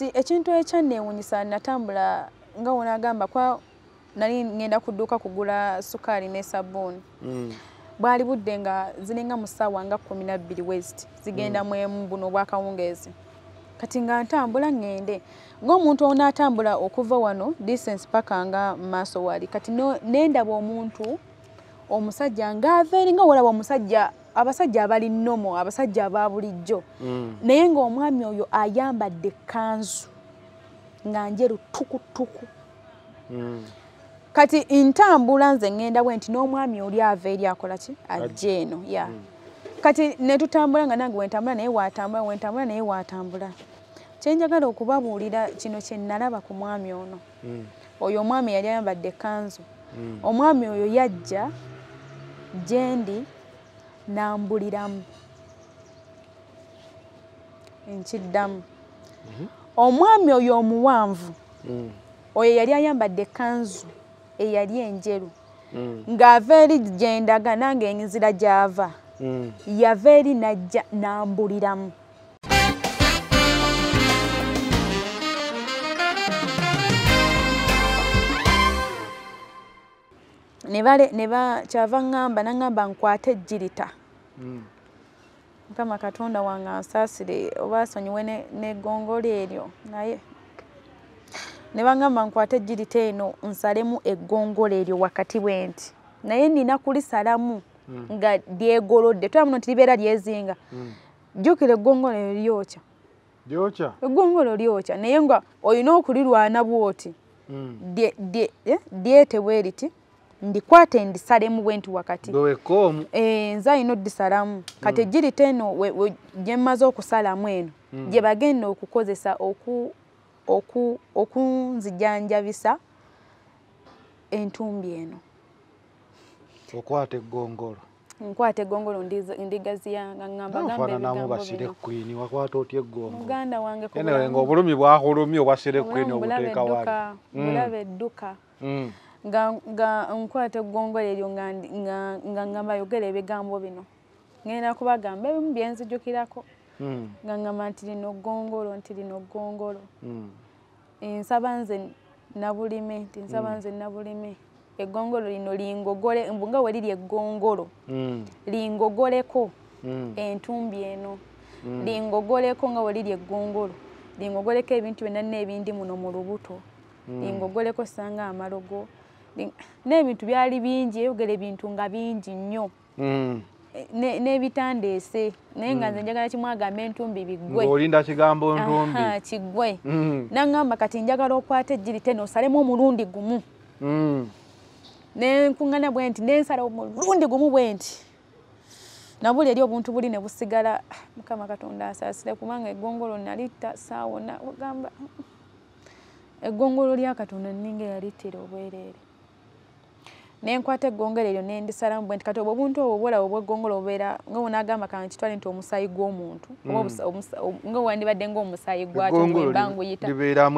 kati ekintu ekyanneewunyisa natambula nga wonagamba kwa nali ngenda ku dduuka kugula sukaali ne sabbuuni Mm. bwali budde nga ziringa mu ssaawa nga kumi nabbiri west zigenda mu emu buno obwakawungeezi. Kati nga ntambula ŋŋende ng'omuntu onaatambula okuva wano distance paka nga mu maaso wali. Kati nendaba omuntu omusajja ng'ava eri nga wolaba omusajja abasajja abali nnomo abasajja aba bulijjo Mm. naye ng'omwami oyo ayambadde ekkanzu nga njeru tukutuku Mm. kati ntambula nze ŋŋenda bwe nti n'omwami oli ava eri akola ki ajja eno ya kati ne tutambula nga nange wentambula naye watambula wentambula naye watambula kyenjagala okubabuulira kino kye nalaba ku mwami ono Mm. oyo omwami yali ayambadde ekkanzu Mm. omwami oyo yajja gye ndi n'ambuliramu nkiddamu omwami oyo omuwanvu Mm. oyo yali ayambadde ekkanzu eyali enjeru Mm. ng'ava eri gye ndaga nange enzira gy'ava Mm. yava eri najja n'ambuliramu ne bakyava ŋŋamba naŋŋamba nkwate ejjirita. Mukama katonda wange ansaasire oba asonyiwe ne- n'eggongolo eryo naye ne baŋŋamba nkwate ejjirita eno nsalemu eggongolo eryo wakati bwenti naye nina kulisalamu nga lyegolodde tola muno tiribeera lyezinga jjukira eggongolo eryo lyokya Lyokya? eggongolo lyokya naye nga olina okulirwana bwoti Mm. eh, lyete bwe riti ndikwate ndisalemu bwenti wakati Gwe wekkoomu. Eh, nze alina oddisalamu kati ejjirita eno we- we- gye mmaze okusalamu eno Mm. gye bagenda okukozesa oku- oku- okunzijanjabisa entumbi eno Okwata eggongolo. nkwata eggongolo ndiz- ndigaziyanga ŋŋamba gamba Nfaananamu ebigambo basire bino kwini wakwata otya eggongolo. muganda wange bulamu- ng'obulumi bwakulumye obwasire kwini obulamu bulaba obuteeka edduka wali. Mm. bulaba edduka Mm. Nga nkwata eggongolo eryo nga ngamba yogera ebigambo bino. Ngenda kubagamba ebimu byenzijukirako Mm. nga ngamba nti lino ggongolo nti lino ggongolo. Mm. nsaba nze nabulime nti nsaba nze nabulime eggongolo lino lingogole nga we liri eggongolo. Lingogoleko entumbi eno. Lingogoleko nga we liri eggongolo. Lingogoleko ebintu byonna n'ebindi muno mu lubuto. Lingogoleko sanga amalogo n'ebintu byali bingi eyogera ebintu nga bingi nnyo Mm. Ne- n'ebitandeese naye nga nze njagala kimu agamba entumbi biggwe Ng'olinda kigambo ntumbi. Kiggwe Mm. naŋŋamba kati njagala okwata ejjirita eno osalemu omulundi gumu Mm. nenkuŋŋana bwe nti nensala omulundi gumu bwe nti nabuli eri obuntu buli ne busigala Ah, mukama katonda asaasire kubanga eggongolo nalitta saawona ogamba eggongolo lya katonda nninga eyalittira obwereere nenkwata eggongolo eryo nendisalamu bwe nti kati obwo obuntu obwo bwolaba obweggongolo obubeera nga wonaagamba kankitwale nti omusaayi gw'omuntu o- nga wandibadde ngaomusaayi gwakyo Eggongolo bwemba li- nguyita libeeramu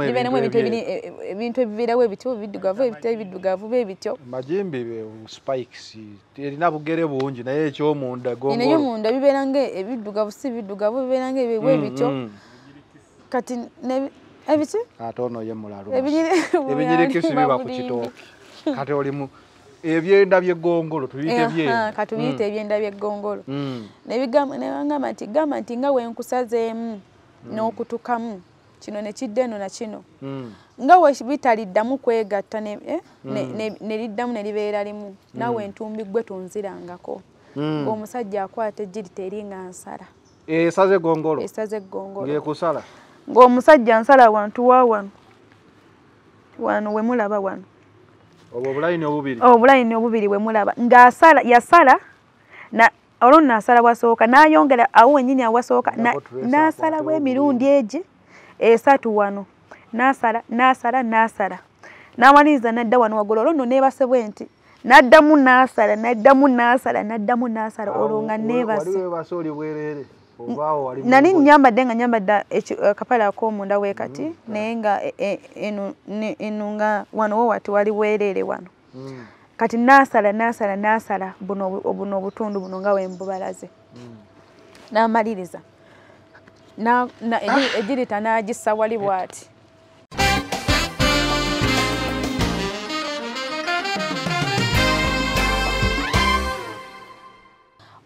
ebintu e- e- ebiviirawo ebityo ebiddugavu ebitali biddugavu bebityo Majimbi be spikes erina bugere bungi naye ekyomunda gongolo. ebyomunda bibeera nga ebiddugavu si biddugavu bibeera nga ebyo bwe Mm, bityo. mm. kati ebiki ate ono ye Ebinyiri- ebinyirikisi biba ku kitooke. Kati oli mu ebyenda by'eggongolo tuyite Aha, byenda katubiyite ebyenda by'eggongolo Mm. nebagamba nti gamba nti nga wenkusazeemu n'okutukamu kino ne kidda eno na kino. Mm. nga we bitaliddamu kwegatta ne eh, ne- liddamu ne libeera limu. Naawe entumbi gwe tunzirangako. Mm. ng'omusajja akwata ejjirita eri nga nsala. Esaze eggongolo esaza eggongolo ng'ekusala ng'omusajja nsala wantu wa wano wano we mulaba wano obwo obulayini obubiri. Obulayini obubiri bwe mulaba. Ng'asala yasala na olwo nno asala wasooka n'ayongera awo wennyini awasooka n'asala akwate bw'emirundi egi esatu wano. N'asala n'asala n'asala. N'amaliriza n'adda wano waggulu olwo nno neebase bwe nti n'addamu n'asala n'addamu n'asala n'addamu n'asala olwo nga neebase nali nyambadde nga nyambadde akapale ak'omunda we kati naye nga e- e- eno nga wano wo wati wali bwereere wano. Mm, kati naasala naasala naasala buno obu- buno obutundu buno nga we mbubalaze. Mm. n'amaliriza. Na- na- egi- egirita n'agissa wali bw'ati.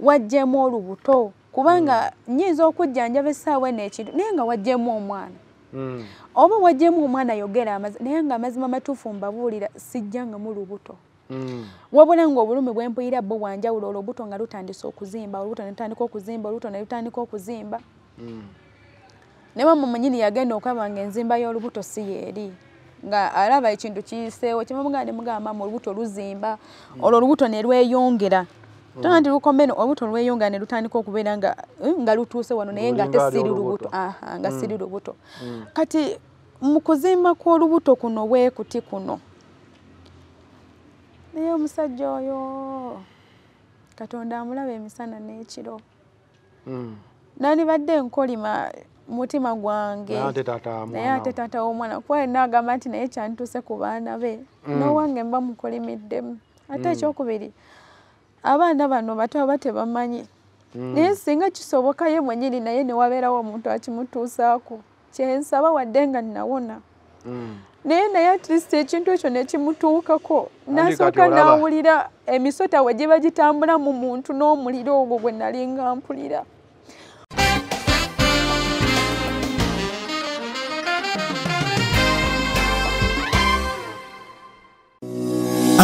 Wajjemu olubuto kubanga nyinza okujjanjaba essaawa eno ekintu naye nga wajjemu omwana. Mm. oba wajjemu omwana yogera amazima naye nga amazima matuufu mbabuulira sijjangamu lubuto. Mm. wabula ng'obulumi bwe mpulira bwo bwanjawulo olubuto nga lutandise okuzimba olubuto ne lutandika okuzimba olubuto ne lutandika okuzimba. Mm. ne mama mwenyini yagenda okulaba nga enzimba y'olubuto si yeeri nga alaba ekintu kiyiseewo kyemamugamba ne mugamba mama olubuto luzimba olwo olubuto ne lweyongera tona nti lukomeno olubuto lweyongera ne lutandika okubeera nga eh, nga lutuuse wano naye nga Lulinga te ali siri olubuto. lubuto aha nga siri lubuto kati mu kuzimba kw'olubuto kuno bwe kuti kuno. Naye omusajja oyo katonda amulaba emisana n'ekiro. Mm. nandibadde nkolima mutima gwange. Naye ate taata w'omwana kuba yena agamba nti naye kyantuse ku baana be. N'owange mba mukolimiddemu ate ekyokubiri abaana bano bato aba tebamanyi. Naye singa kisoboka ye mwenyini naye ne wabeerawo omuntu akimutuusaako kyensaba wadde nga nnawona. Mm. naye naye at least ekintu ekyo nekimutuukako nasooka n'awulira emisota we giba gitambula mu muntu n'omuliro ogwo gwe nali nga mpulira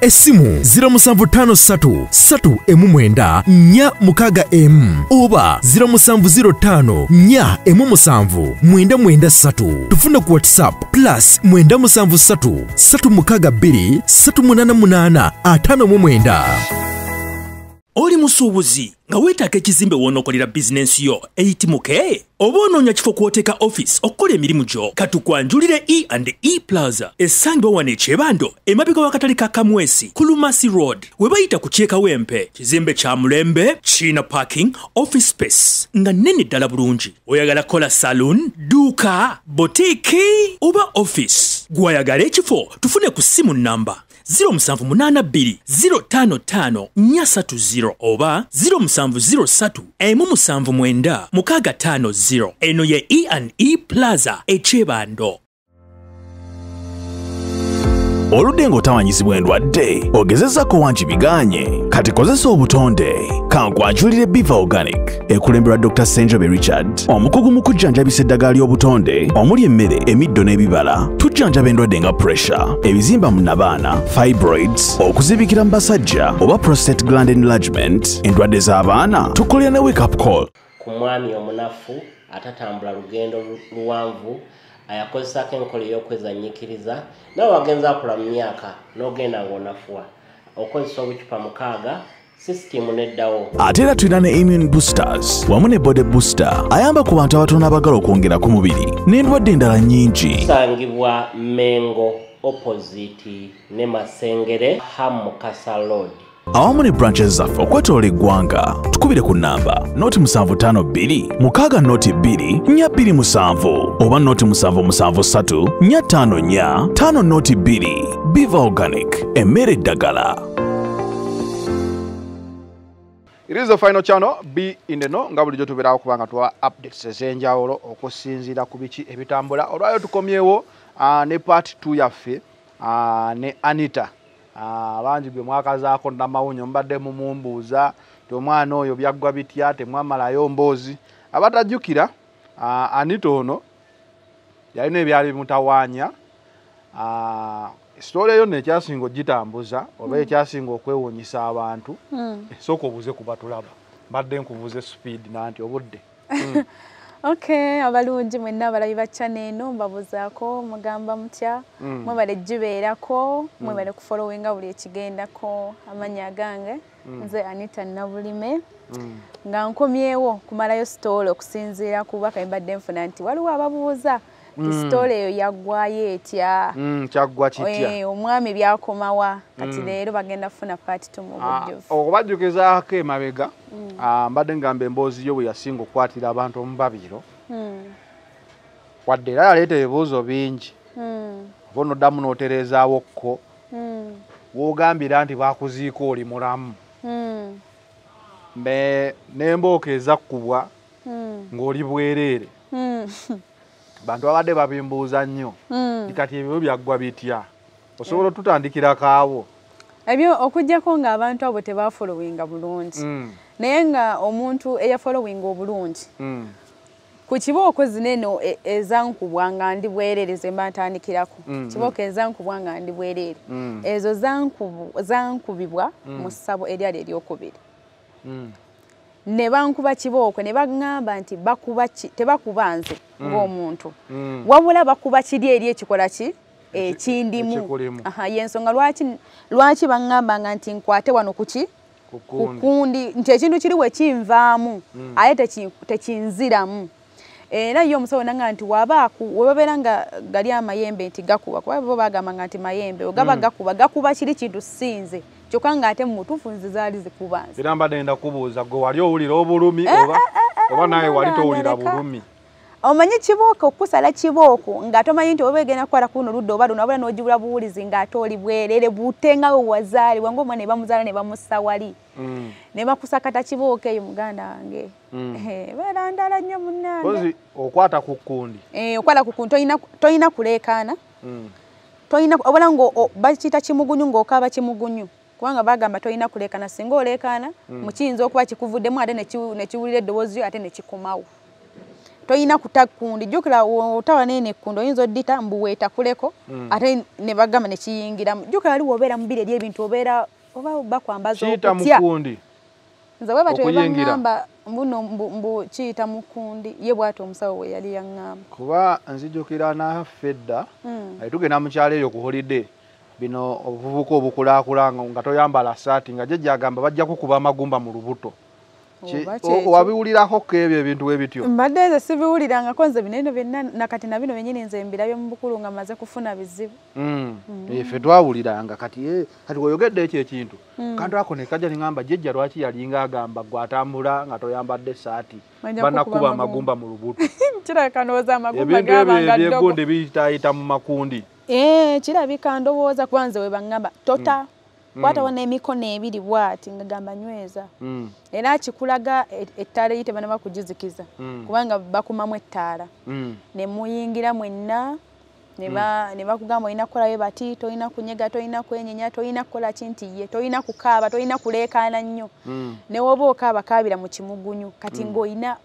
essimu 0753 3 4 mukaaga emu oba 0705 4 7 993 tufuna ku whatsapp plus 973 362 388 59 oli musuubuzi nga weetaaga ekizimbe w'onookolera bizinensi yo eyitimuke oba onoonya kifo kw'oteeka offisi okukola emirimu gyo? Katukwanjulire e and e plaza esangibwa wano ekyebando emabega w'akatale ka kamwesi ku lumasi road. We bayita ku kyekawempe. Kizimbe kya mulembe kiina parking office space nga nnene ddala bulungi. Oyagala kola saloon duuka botiiki oba office? Gw'ayagala ekifo tufune ku simu namba 0782 oba 0703 eno ye e&e plaza ekyebando oludde ng'otawanyizibwa endwadde ogezezako wangi biganye. Kati kozesa obutonde. Kankwanjulire biva organic. Ekulemberwa dr senjobe richard. Omukugu mu kujjanjabisa eddagala ly'obutonde omuli emmere emiddo n'ebibala. Tujjanjaba endwadde nga pressure. Ebizimba mu nabaana fibroids okuzibikira mu basajja oba prostate gland enlargement. Endwadde z'abaana tukolera ne wake up call. Ku mwami omunafu atatambula lugendo lu- luwanvu ayakozesako enkola ey'okwezanyikiriza nawe wagenza akula mu myaka n'ogenda ng'onafuwa. Okozesa obucupa mukaaga sisitimu neddawo. Ate era tulina ne immune boosters wamu ne body booster. Ayamba ku bantu abatono abagala okwongera ku mubiri n'endwadde endala nnyingi. Tusangibwa mengo opposite ne masengere hamukasa road awamu ne branches zaffe okwetoola eggwanga. Tukubire ku namba noti 752 mukaaga noti 2 427 oba noti 773 454 5 noti 2 biva organic emmere eddagala. It is the final channel. B in the know. Nga bulijjo tubeerawo kubanga tuwa updates ez'enjawulo okusinziira ku biki ebitambula. Olwayo tukomyewo ah, ne part 2 yaffe ah, ne Anita bangi gwe mwakazaako namawunyo mbadde mumumbuuza ti omwana oyo byaggwa bitya temwamalayo mboozi. Abatajjukira ah, Anita ono yalina ebyali bimutawaanya Ah, sitole eyo nno ekyasinga ogitambuza oba ekyasinga okwewuunyisa abantu esooka obuze ku batulaba. Mbadde nkubuze speed nanti obudde okay abalungi mwenna abalabi ba channel eno mbabuzaako mugamba mutya mwebale gibeerako mwebale kufollowinga buli ekigendako amanya gange. Nze anita nabulime nga nkomyewo kumalayo sitoola okusinziira ku bubaka embadde nfuna nti waliwo ababuuza ti sitoola eyo yaggwayo etya? Mm, kyaggwa kitya? Eh, omwami byakomawa. Kati leero bagenda kufuna paati tu mu Ah, bujjuvu okubajjukizaako emabega ah, mbadde ngamba emboozi yo bwe yasinga okukwatira abantu omu babiro. Hmm, wadde era yaleeta ebibuuzo bingi. Hmm, oba onoddamu n'otereezaawo kko? Hmm, w'ogambira nti bakuziika oli mulamu. Hmm, ne n'embooko ezakkubwa hmm, ng'oli bwereere. Hmm, bantu babadde babimbuuza nnyo. Hmm. kati ebyo byaggwa bitya? Osobola otutandikira kaabo. Ebyo okugjako ng'abantu abo tebafolowinga bulungi. Mm, naye nga omuntu eyafolowinga obulungi mm, ku kibooko zineno ezankubwa nga ndi bwereere ze mba ntandikirako kibooko ezankubwa nga ndi bwereere ezo zankubibwa mu ssabo eryali eryokubiri ne bankuba kibooko ne baŋŋamba nti tebakuba nze ng'omuntu. Mm. wabula bakuba kiri eri ekikola ki? Ekindimu. yensonga lwaki baŋŋambanga nti nkwate wano kuki Ku ku kundi. kundi. Nti ekintu kiri we kinvaamu aye teki- tekinziramu. Era ye omusawo nanga nti webabeera nga gali amayembe nti gakuba kuba bo bagambanga nti mayembe ogaba gakuba gakuba kiri kintu sinze kyokka ngaate mu mutuufu nze zaali zikuba nze era mbadde ngenda kubuuza gwe wali owulira obulumi oba oba naye wali towulira bulumi? Omanyi kibooko okusala kibooko nga tomanyi nti oba egenda kukwata kuno ludda oba luno wabula n'ogibula buwulizi ng'ate oli bwerere butenga we wazaalibwa ngaomwana ne bamuzaala ne bamussa wali. Mm. ne bakusakata kibooko eyo muganda wange. Mm. Eh, beera ndala nnyo munnange. Kozi okwata ku kundi. Eh, okwala ku toyina toyina kuleekaana. Mm. toyina obula nga bakiyita kimugunyu ng'okaaba kimugunyu kubanga bagamba toyina kuleekaana singa oleekaana mukiyinza okuba kikuvuddemu ate ne ki- ne kiwulira eddoboozi yo ate ne kikomawo toyina kuta kundi jjukira otaba nene ekkundi oyinza oddita mbuweetakuleko ate ne bagamba ne kiyingiramu jjukira ali wobeera mu biro eri ebintu obeera oba bakwambaza okutya? nze bwe batyo baŋŋamba mbuno mbu mbu kiyita mu kundi ye bw'ati omusawo we yali yaŋŋamba. Kuba nzijukira naffe dda Mm. ali tugenda mu kyalo eyo ku holide bino obuvubuka obukulakula nga- nga toyambala saati nga jjajja agamba bajja kukuba amagumba mu lubuto Ki- Oba o- kyekyo. Wabiwulirako ko ebyo ebintu we bityo? Mbadde nze sibiwulirangako nze binene byonna nakati na bino byenyini nze mbirabye mu bukulu nga maze kufuna bizibu. Mm. ffe twawuliranga kati eh, kati oyogedde ekyo ekintu? Kantu ako nekajja niŋamba jjajja lwaki yalinga agamba gwe atambula nga toyambadde saati Bajja banakuba amagumba. mu lubuto. Kirabika ndowooza amagumba gabanga ddogo ebyegonde biyitayita mu makundi. Eh, kirabika ndowooza kuba nze we baŋŋamba tota kwatawo n'emikono ebiri bwati nga gamba nyweza Mm. era kikulaga e- ettaala eyi tebanaba kugizikiza Mm. kubanga bakumamu ettaala Mm. ne muyingira mwenna ne ba- ne bakugamba olina kukolayo bati tolina kunyega tolina kwenyenya tolina kukola ki nti ye tolina kukaaba tolina kuleekaana nnyo Mm. ne woba okaaba kaabira mu kimugunyu kati ng'olina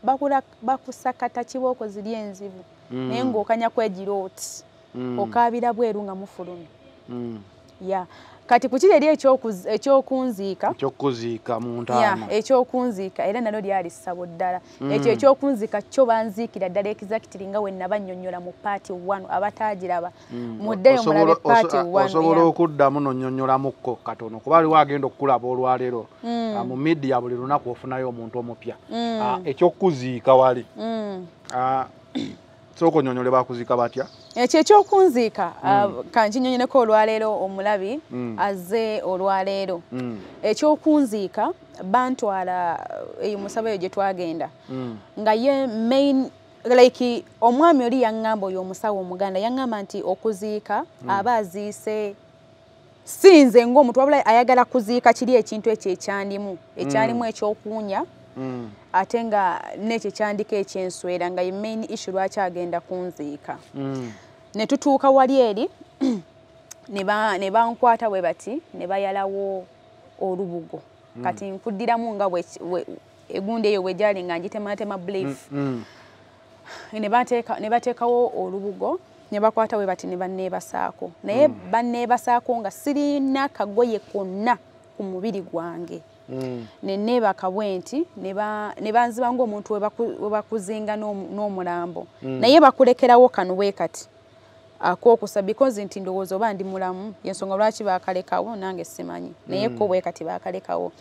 bakusakata kibooko ziri enzibu Mm. naye ng'okanya kwegira oti Mm. okaabira bweru nga mufulumye Mm. ya kati ku kiri eri ekyokunziika? Ekyokuziika mu ntaana ekyokunziika. Era nalyo lyali ssabo ddala. Ekyo ekyokunziika kyo banziikira ddala exactly nga we nabanyonnyola mu paati wano abataagiraba. Muddeyo mulabe Osobola- paati osobola okuddamu nonyonyolamukko katono. Kuba aliwo agenda okukulaba olwaleero Ah, mu midiya buli lunaku ofunayo omuntu omupya. Ah, ekyokuziika wali. Mm. Ah, sooka onyonyole bakuziika batya ekyo ekyokunziika ah, kankinyonyoleko olwaleero omulabi Mm. azze olwaleero Mm. ekyokunziika bantwala eyo musaba eyo gye twagenda Mm. nga ye main like omwami oli yaŋŋamba oyo omusawo omuganda yaŋŋamba nti okuziika aba aziise si nze ng'omuntu wabula ayagala kuziika kiri ekintu ekyo ekyandimu ekyalimu ekyokuwunya Mm. Ate nga n'ekyo ekyandika ekyenswera nga ye main issue lwaki agenda kunziika. Mm. ne tutuuka wali eri ne ba- ne bankwata bwe bati ne bayalawo olubugo. Kati nkuddiramu nga bwe- bwe- egundi eyo bwegyali nga ngitematema Mm. ne bateeka- ne bateekawo olubugo ne bakwata bwe bati ne banneebasaako. Naye banneebasaako nga sirina kagoye konna ku mubiri gwange Mm. ne neebaka bwe nti ne ba- ne banziba ng'omuntu we baku- we bakuzinga n'omu- n'omulambo. Naye bakulekerawo kano bwe kati akookusa because nti ndowooza oba ndi mulamu yensonga lwaki bakalekawo nange simanyi. Naye ko bwe kati bakalekawo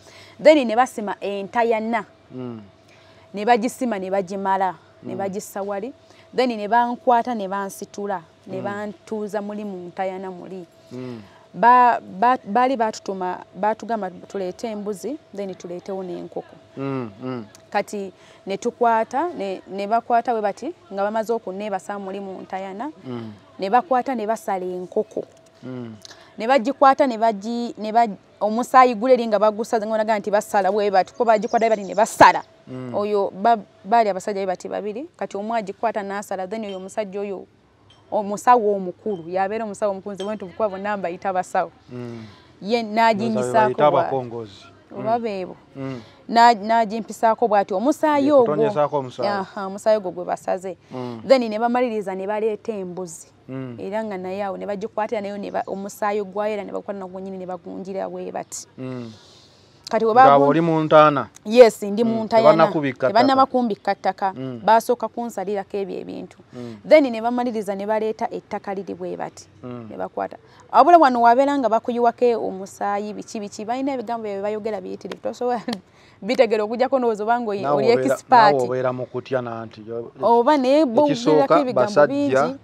then ne basima entayana Mm. ne bagisima ne bagimala ne bagissa wali. Then ne bankwata ne bansitula ne bantuuza muli mu ntayana muli. Mm. Baali batutuma batugamba tuleete embuzi then tuleetewo n'enkoko Mm. Mm. kati ne tukwata ne, bakwata we bati nga bamaze okunneebasa muli mu ntayana Mm. ne bakwata ne basala enkoko Mm. ne bagikwata ne ba omusaayi gule eri nga onaga nti basala bwe bati ko bagikwata bati ne basala oyo ba- baali abasajja bwe bati babiri kati omu agikwata n'asala then oyo omusajja oyo omusawo omukulu yabeera omusawo omukulu nze bwentu kuba bonna mbayita basawo Mm. ye bwa- abakongozi oba beebo Mm. Na- n'agimpisaako bwati omusaayi ogwo omusaayi. Ogwo gwe basaze Mm. then ne bamaliriza ne baleeta embuzi Mm. era nga naye awo ne bagikwatira nayo omusaayi ogwayo era ne bakwata nagwonyini ne bagunjira bwe bati Mm. Kati oli mu ntaana. Yes ndi mu ntayana tebannakubikka ttaka. ttaka. Mm. basooka kunsalirako ebyo ebintu. Then ne bamaliriza ne baleeta ettaka liri bwe bati. Mm. ne bakwata. Wabula wano wabeera nga bakuyiwako omusaayi biki biki balina ebigambo bye bayogera biyitirivu. Tosobola bitegera okujjako ndowooza obanga oli oli obeera- mu kutya nanti oba naye bogerako ebigambo bingi.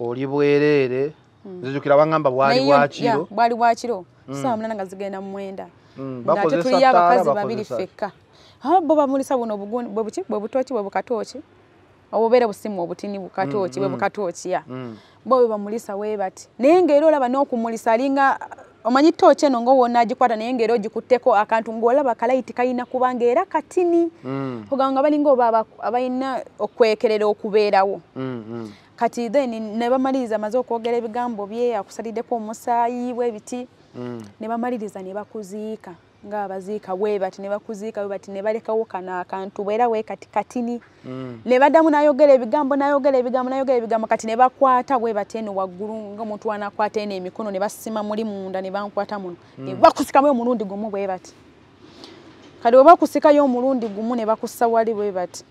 oli bwereere. Nzijukira bangamba bwali bwakiro bwali bwakiro saawa munana nga zigenda mu mwenda. Mm, ng'ate bakozesa tuliyo abakazi babiri ffekka bo bamulisa buno bwe butooki bwe bukatooki. Obubeera busimu obutini bukatooki bwe ya. Mm. bo bwe bamulisa bwe bati naye ng'era olaba n'okumulisa alinga omanyi tooki eno ng'owoona agikwata naye ng'era ogikutteko akantu ng'olaba kalayiti kalina kuba ng'era katini. Mm, ogamba nga balinga oba aba- abalina okwekerera okubeerawo. Mm, mm. kati then ne bamaliriza amaze okwogera ebigambo bye akusaliddeko omusaayi bwe biti Mm. Ne bamaliriza ne bakuziika ng'abaziika bwe bati ne bakuziika bwe bati ne balekawo kano akantu bwera bwe kati katini. Mm. ne baddamu n'ayogera ebigambo n'ayogera ebigambo n'ayogera ebigambo kati ne bakwata bwe bati eno waggulu ng'omuntu anakwata eno emikono ne basima muli munda ne bankwata muno ne bakusikamu omulundi gumu bwe bati. Kati bwe bakusikayo omulundi gumu ne bakussa wali bwe bati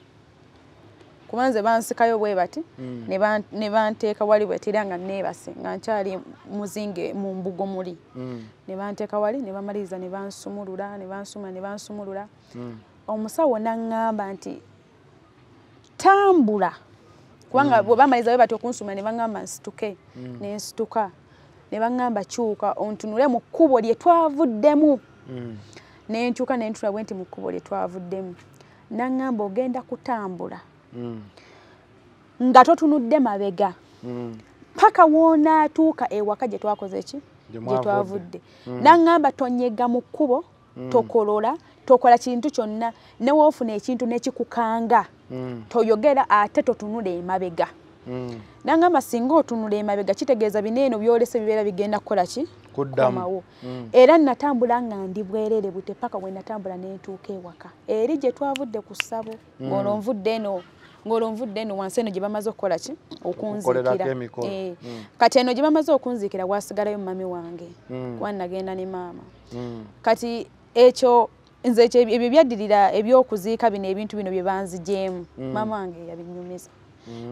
kuba nze bansikayo bwe bati ne ban- ne banteeka wali bwe bati era nga neebase nga nkyali muzinge mu mbugo muli. Mm. ne banteeka wali ne bamaliriza ne bansumulula ne bansumula ne bansumulula. Mm. omusawo n'aŋŋamba nti tambula. Kubanga bwe bamaliza bwe bati okunsumula ne baŋŋamba nsituke ne nsituka. Ne baŋŋamba kyuka ontunule mu kkubo lye twavuddemu. Mm. ne nkyuka ne ntula bwe nti mu kkubo lye twavuddemu. N'aŋŋamba ogenda kutambula. Mm. Nga totunudde mabega. Mm. paka woonaatuuka ewaka gye twakoze ki Gye twavudde. N'aŋŋamba tonyega mu kkubo tokolola tokola kintu kyonna. Ne woofuna ekintu nekikukanga Mm. toyogera ate totunula emabega. Mm. n'aŋŋamba singa otunula emabega kitegeeza bineeno byolese bibeera bigenda kukola ki. Mm. era natambula nga ndi bwereere bute paka bwe natambula nentuuka ewaka. Eri gye twavudde ku ssabo. Ng'olwo nvudde eno ng'olwo nvudde eno wansi eno gye bamaze okukola ki okunziikira emikolo. Eh. Mm. kati eno gye bamaze okunziikira waasigalayo mami wange Mm. kuba nagenda ne maama Mm. kati ekyo nze ekyo ebyo byaddirira ebyokuziika bino ebintu bino bye banzigyemu maama wange yabinyumiza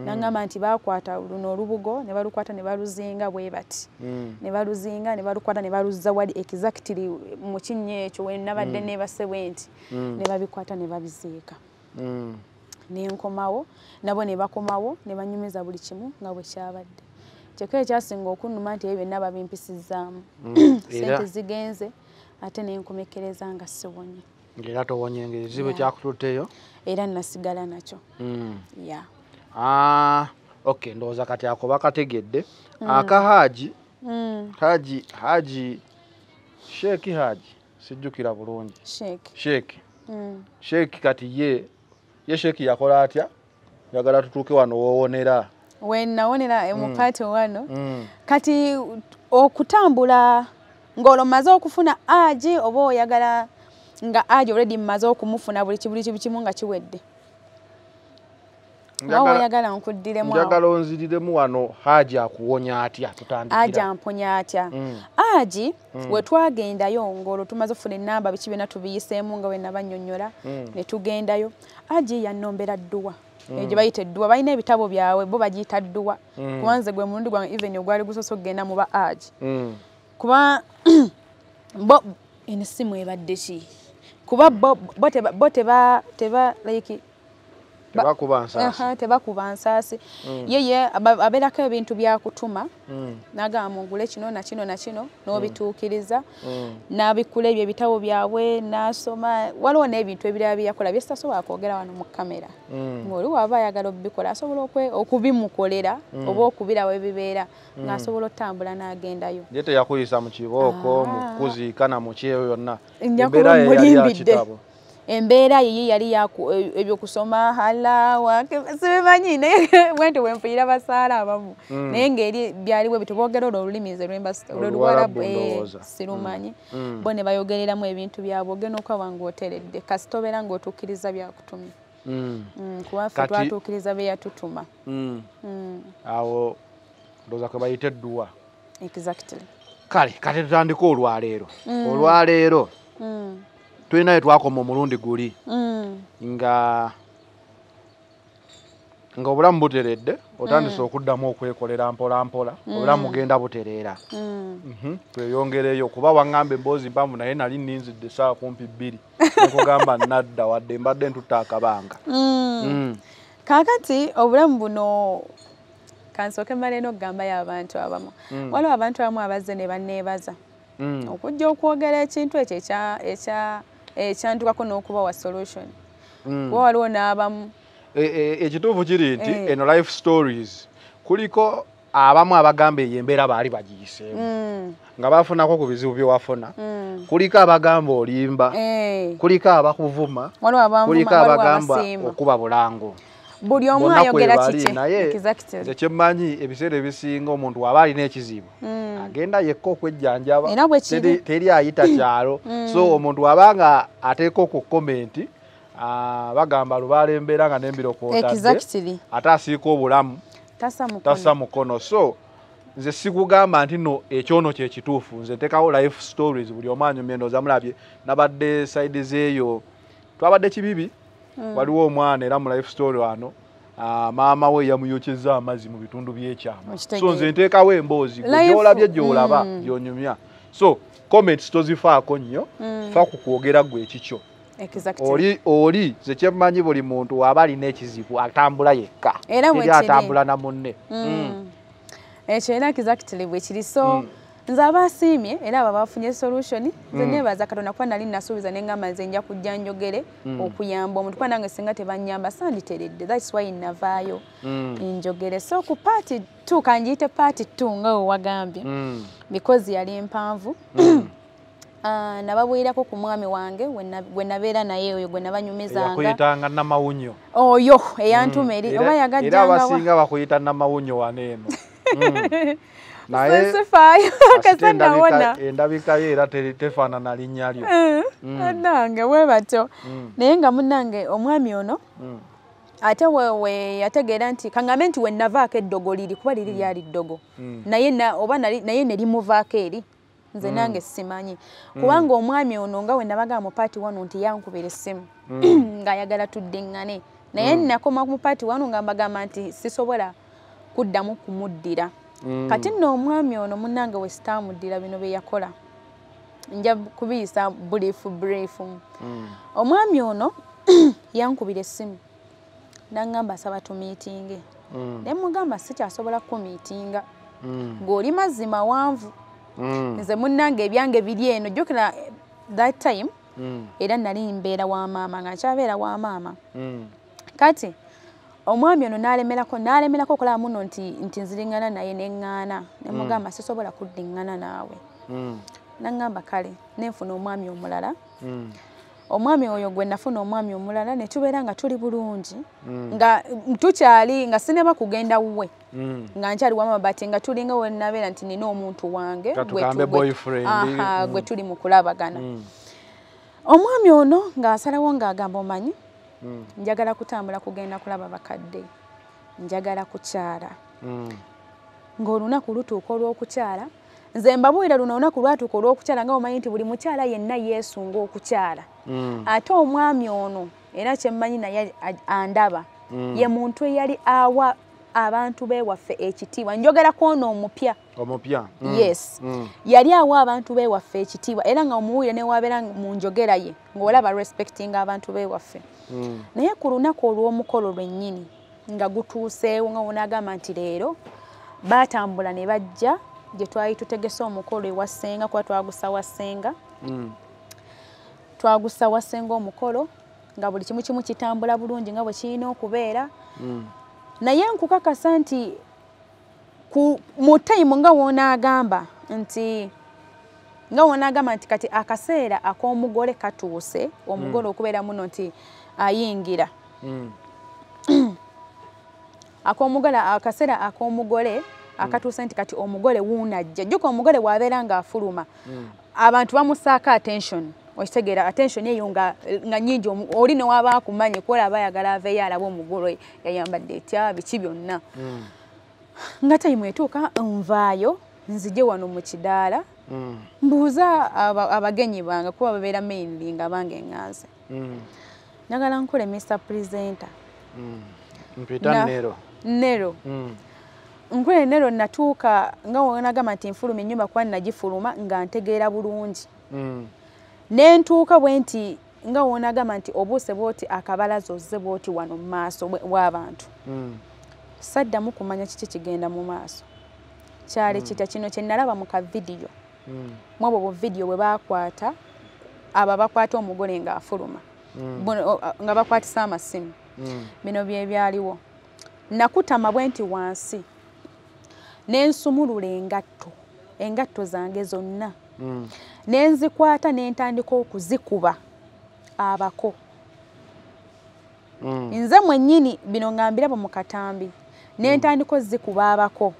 nangamba nti bakwata luno olubugo ne balukwata ne baluzinga bwe bati Mm. ne baluzinga ne balukwata ne baluzza wali exactly mu kinnya ekyo we nabadde neebase bwe nti ne babikwata ne babiziika Mm. Ne nkomawo nabo ne bakomawo ne banyumiza buli kimu nga bwe kyabadde. Kyokka ekyasinga okunnuma nti ebyo byonna babimpisizaamu Era sente zigenze ate ne nkomekereza nga siwonye ng'era towonye ng'ekizibu kyakututteyo era nasigala nakyo. Mm. ya Ah, okay ndowooza kati ako bakategedde. Aka haji? Mm, haji haji sheeki haji sijjukira bulungi. Sheeki Mm. sheeki kati ye ye sheeki yakola atya? Njagala tutuuke wano woowonera we nawonera mu paati wano Mm. kati okutambula ng'olwo mmaze okufuna agi oba oyagala nga agi already mmaze okumufuna buli kibuli kibu kimu nga kiwedde? Njagala- oyagala nkuddiremu njagala onziriremu wano haji akuwonya atya tutandikira. Amponya atya? Mm. agi we twagendayo ng'olwo tumaze ofuna enamba biki byonna tubiyiseemu nga we nabanyonnyola ne tugendayo agi yannombera dduwa. Eyo gye bayita edduwa balina ebitabo byabwe bo bagiyita dduwa. Kubanze gwe mulundi gwange even ogwali gusoose okugenda mu ba agi Mm. kuba bo eno simu ebadde ki? Kuba bo bo teba bo teba teba like tebakuba nsaasi. Aha, tebakuba nsaasi. Ye ye aba- abeerako ebintu byakutuma Mm. nagamba mugule kino nakino nakino n'obituukiriza. Mm. n'abikula ebyo ebitabo byabwe n'asoma. Waliwo n'ebintu ebirala byeyakola bye sitasobola kwogera wano mu kamera Mm. ng'oli waba ayagala obibikola asobola okubimukolera oba okubirawo ebibeera ng'asobola otambula n'agendayo. Ye teyakuyisa mu kibooko mu Ah. kuziika na muki eyo yonna. Embeera kuba ye embeera ye yali e- ebyokusoma halawa sibimanyi naye bwenti bwenfuyira basaala abamu. Naye ngaeri byaliwo ebyo teboogera olwo olulimi nze lwemba- Oluwarabu olwoluwarabu eh, ndowooza. sirumanyi bo ne bayogereramu ebintu byabwe ogenda okwaba ngaoteredde kasi tobeera ng'otuukiriza byakutumye Mm. Mm, kuwaffe Kati- twatuukiriza beyatutuma Mm. Mm, awo ndowooza kwe bayita edduwa. Exactly. Kale kati tutandike olwaleero. Olwaleero Mm, tulinayo twakoma omulundi guli. Mm, nga nga obulamu buteredde otandise okuddamu okwekolera mpola mpola obulamu bugenda butereera. Mm. Mhm, tweyongereyo kuba waŋŋamba emboozi mpanvu naye nali ninzidde saa kumpi bbiri nekugamba nadda wadde mbadde ntutta akabanga. Mm. Mm, kaakati obulamu buno kansooke mmalena okugambayo abantu abamu. Waliwo abantu abamu abazze ne banneebaza. Mm, okujja okwogera ekintu ekyo ekya- ekyantukako n'okubawa solution. Mm. kuba waliwo n'abamu. E- e- ekituufu kiri nti Eh. eno life stories kuliko abamu abagamba eyo embeera baali bagiyiseemu. Mm, nga bafunako ku bizibu byewafuna mm. kuliko abagamba olimba. Eh, kuliko abakuvuma. Kuliko abagamba okuba bulango buli omu ayogera kike naye Exactly. nze kyemmanyi ebiseera ebisinga omuntu waba alina ekizibu. Mm. agenda yekka okwejjanjaba. Teri- ayita kyalo. So omuntu wabanga ateeka ku komenti ah, bagamba lubaala embeera nga nembiro kwotadde ate asiika obulamu. Tasa mukono. Tassa mukono. So nze sikugamba nti no ekyono kyekituufu nze ntekawo life stories buli omu anyumye ndooza mulabye nabadde saidi zeeyo. Twabadde kibibi waliwo omwana era mu life story wano ah, maama we yamuyokyeza amazzi mu bitundu byekyama. So nze nteekawo emboozi gyolabye gyolaba Mm. gyonyumya. So comments tozifaako nnyo fa ku kwogera gwe ekikyo. Oli oli ze kyemmanyi buli muntu waba alina ekizibu atambula yekka. Era atambula na munne. Mm. Mm. ekyo era exactly bwe kiri. So nze abasiimye era abo bafunye solution nze nebaza katonda kuba nali nasuubiza neŋŋamba nze nja kujja njogere okuyamba omuntu kuba nange singa tebanyamba sanditeredde. Thats why navaayo njogere. So ku paati t kanjiyite paati t nga we wagambye Mm. because yali mpanvu. Ah, nababwirako ku mwami wange gwe nabeera naye oyo gwe nabanyumizanga. Yakuyitanga namawunyo. Oyo eyantuma eri oba yagajjangawa abasinga bakuyita namawunyo wano eno. Mm. Naye endabika- endabika ye era tefaanana linnya lyo. Nange bwe batyo. Naye nga munange omwami ono Mm. ate wewe yategeera nti kaŋŋambe nti we navaako eddogo liri kuba liri lyali ddogo. Naye na- oba naye ne limuvaako eri. Nze nange simanyi. Kubanga omwami ono nga we nabagaa mu paati wano nti yankubira essimu. Ng'ayagala tuddiŋŋane. Naye nakoma mu paati wano nga mbagamba nti sisobola kuddamu kumuddira kati nno omwami ono munange we sitaamuddira bino bye yakola nja kubiyisa bulifu bulifu omwami ono yankubira essimu naŋŋamba asaba tumiitinge Mm. naye mugamba sikyasobola kumiitinga Mm. ng'oli mazzi mawanvu Mm. nze munnange ebyange biri eno jjukira eh, that time Mm. era nali mbeera wa maama nga nkyabeera wa maama Mm. kati omwami ono n'alemerako n'alemerako okulaba muno nti nti nziriŋŋana naye neŋŋaana. Ne mugamba sisobola kuddiŋŋana naawe. Mm. naŋŋamba kale nenfuna omwami omulala. Mm. omwami oyo gwe nafuna omwami omulala ne tubeera nga tuli bulungi. Nga mm, tukyali nga sinema kugenda wuwe nga nkyali wamabati nga tulinga we nabeera nti nina omuntu wange Nga gwe tuli mu kulabagana. Omwami ono ng'asalawo ng'agamba omanyi. Njagala kutambula kugenda kulaba bakadde njagala kukyala Mm. ng'olunaku lutuuka olw'okukyala nze mbabuulira luno olunaku lwatuuka olw'okukyala nga omanyi nti buli mukyala yenna yeesunga okukyala Mm. ate omwami ono era kyemmanyi naye andaba Mm. ye muntu eyali awa abantu b'ewaffe ekitiibwa njogerako ono omupya omupya Mm. yes Mm. yali awa abantu b'ewaffe ekitiibwa era nga omuwulire newabeera mu njogera ye ng'olaba respectinga abantu b'ewaffe Mm. naye ku lunaku olw'omukolo lwennyini nga gutuuseewo nga wonaagamba nti leero baatambula ne bajja gye twali tutegese omukolo ewa ssenga kuba twagusa wa ssenga Mm. twagusa wa ssenga omukolo nga buli kimu kimu kitambula bulungi nga bwe kirina okubeera Mm. Naye nkukakasa nti ku mu tayimu nga wonaagamba nti nga wonaagamba nti kati akaseera ak'omugole katuuse omugole okubeera muno nti ayingira. Mm. ak'omugole akaseera ak'omugole akatuuse nti kati omugole wuunajja. Jjuka omugole bw'abeera ng'afuluma abantu bamusaako attention okitegeera attention eyo nga, nyingi oli newaba akumanye kuola aba ayagala aveeyo alabe omugole yayambadde etya biki byonna. Mm. nga tayimu etuuka nvaayo nzije wano mu kidaala. Mm. mbuuza aba- abagenyi bange kuba babeera mainly nga bange eŋŋanze Mm. njagala nkole mr presenter. Mpita nero. Nero. Nkule nero natuuka nga wonagamba nti nfuluma ennyumba kuba nagifuluma nga ntegeera bulungi Mm. nentuuka bwe nti nga wonagamba nti obuuse bwoti akabalaza ozze bwoti wano mu maaso w'abantu Mm. saddamu kumanya kiki kigenda mu maaso. Kyali kitya? Kino kye nalaba mu kavidiyo Mm. mwabo bu vidiyo bwe bakwata abo bakwata omugole ng'afuluma nga bakwatisa amasimu. Bino bye byaliwo. Nakutama bwe nti wansi nensumulula engatto engatto zange zonna Mm. nenzikwata nentandika okuzikuba abako. Mm. nze mwennyini bino ngambirabo mu katambi nentandika ozikuba abako.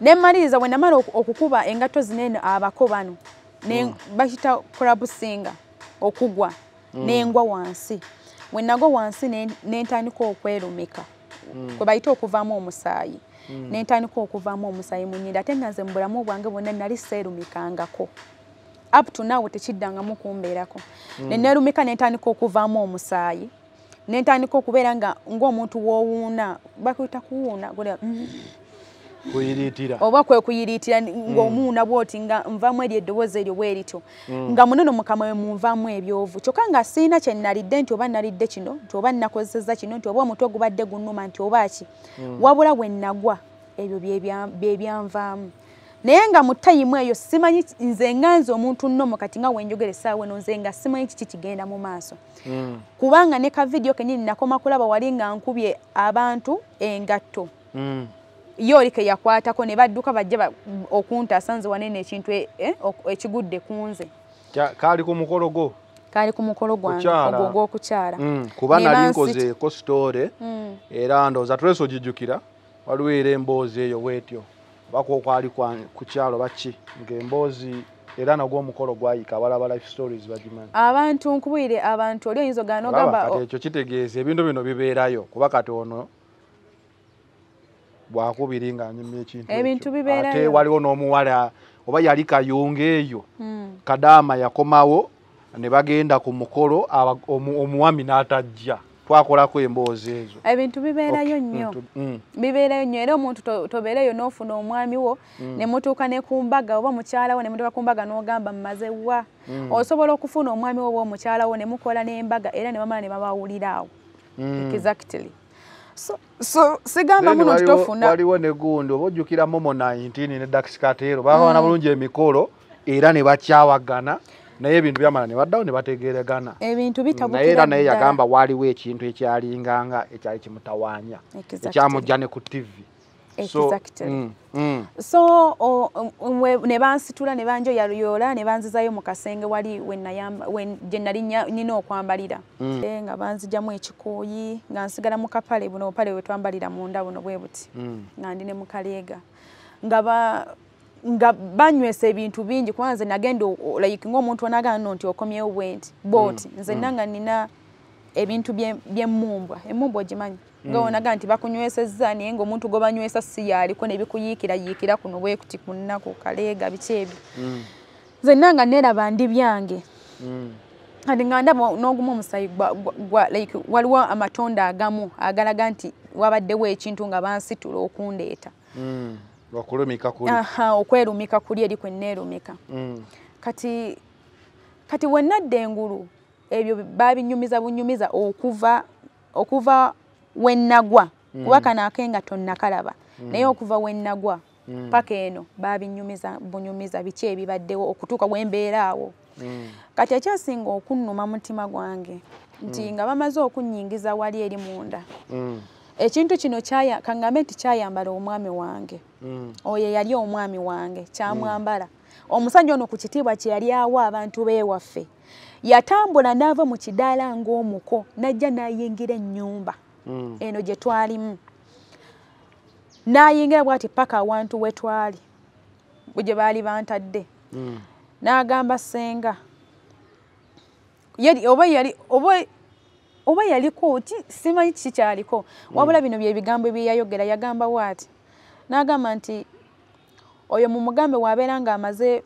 Nemmaliriza bwe namala oku- okukuba engatto zinene abako bano. Ne- bakita kulabusinga okugwa. Nengwa wansi. Bwe nagwa wansi ne- nentandika okwerumika. Kwe bayita okuvaamu omusaayi nentandika okuvaamu omusaayi mu nnyindo ate naze mu bulamu bwange bwonna nali seerumikangako up to now tekiddangamu kumbeerako. Neneerumika nentandika okuvaamu omusaayi. Nentandika okubeera nga ng'omuntu w'owuuna bakuyita kuwuuna gulya, mm, kuyiriitira. Oba kwe kuyiriitira ni- ng'omuwuuna bwoti nga nvaamu eri eddoboozi eryo bwe lityo nga munono mukama we munvaamu ebyovu kyokka nga siina kye nalidde nti oba nalidde kino nti oba nakozesezza kino nti oba omutwe gubadde gunnuma nti oba ki wabula bwe nagwa ebyo bye bya- bye byanvaamu. Naye nga mu tayimu eyo simanyi nze nganze omuntu nnomo kati nga wenjogera essaawa eno nze nga simanyi kiki kigenda mu maaso. Mm. kubanga ne kavidiyo kenyini nakoma kulaba wali nga nkubye abantu engatto Mm. ye oli ke yakwatako ne badduka bajja ba- okuntaasa nze wanene ekintu e- ok- ekigudde ku nze kaali ku mukolo gwo kaali ku mukolo gwange Kukyala. ogwo ogw'okukyala Mm. kuba nali nkozeeko sitore Mm. era ndowooza tulese ogijjukira waliwo era emboozi eyo bwetyo baka okwali kwa- ku kyalo baki ng'emboozi era nagwo omukolo gwayika abalaba life stories bagimanyi abantu nkubwire abantu oli oyinza ogana Olaba, ogamba kati ekyo kitegeeza ebintu bino bibeerayo kuba kati ono bwakubiri nga anyumya ekintu Ebintu ekyo. bibeerayo. ate waliwo n'omuwala oba yali kayunga eyo Mm. kadaama yakomawo ne bagenda ku mukolo omuwami n'atajja. Twakolako emboozi ezo. Ebintu bibeerayo nnyo. Mm, mm, bibeerayo nnyo. Era omuntu to- tobeereyo n'ofuna omwami wo ne mutuuka ne ku mbaga oba mukyala wo ne mutuuka ku mbaga n'ogamba mmaze wa? Osobola okufuna omwami wo oba omukyala wo ne mukola n'embaga era ne bamala ne babawulira awo. Exactly so, sigamba muno nti waliwo- ne gundi oba ojjukira momo 19 ne dax katero babawana bulungi emikolo era ne bakyawagana naye ebintu byamala ne baddawo ne bategeregana. Ebintu naye era naye yagamba waliwo ekintu ekyalinganga ekyali kimutawaanya ekyamujja ne ku tv So, Exactly. mm, mm, so we- ne bansitula ne banjoyaluyoola ne banzizayo mu kasenge wali gye nali nina okwambalira. Eh, nga banzigyamu ekikooyi nga nsigala mu kapale buno obupale bwe twambalira munda buno bwe buti mm. nga ndi ne mu kaleega nga ba nga banywesa ebintu bingi kuba nze nagenda like ng'omuntu onagana no nti okomyewo bwenti booti nze nanga nina ebintu bye- by'emmumbwa emmumbwa ogimanyi? Nga wonaga nti bakunywesezza naye ngaomuntu gwe banywesa si yaliko nebikuyiikirayiikira kuno bwe kuti ku nnaku kaleega biki ebyo. Nzenna nga neeraba ndi byange. Kati nga ndaba n'ogumu omusayi like waliwo amatonda agamu agalaga nti wabaddewo ekintu nga bansitula okundeeta. Okwerumika kuli eri kwe neerumika Mm. kati kati wenadda engulu ebyo babinyumiza bunyumiza okuva okuva wennagwa kuba kano akenga tonnakalaba. Naye okuva wennagwa paka eno babinyumiza bunyumiza biki ebibaddewo okutuuka wembeera awo. Kati ekyasinga okunnuma mutima gwange nti nga bamaze okunnyingiza wali eri munda Mm. ekintu kino kaŋŋambe nti kyayambala omwami wange. Mm. oyo yali omwami wange kyamwambala. Omusajja ono ku kitiibwa kye yali awa abantu beewaffe yatambula n'ava mu kidaala ng'omuko n'ajja n'ayingira ennyumba Mm. eno gye twalimu n'ayingira bw'ati paka awantu we twali gye baali bantadde Mm. n'agamba senga yali oba yali oba oba yaliko ki simanyi kiki kyaliko wabula bino bye bigambo bye yayogera yagamba waati n'agamba nti oyo mu mugambe waabeera ng'amaze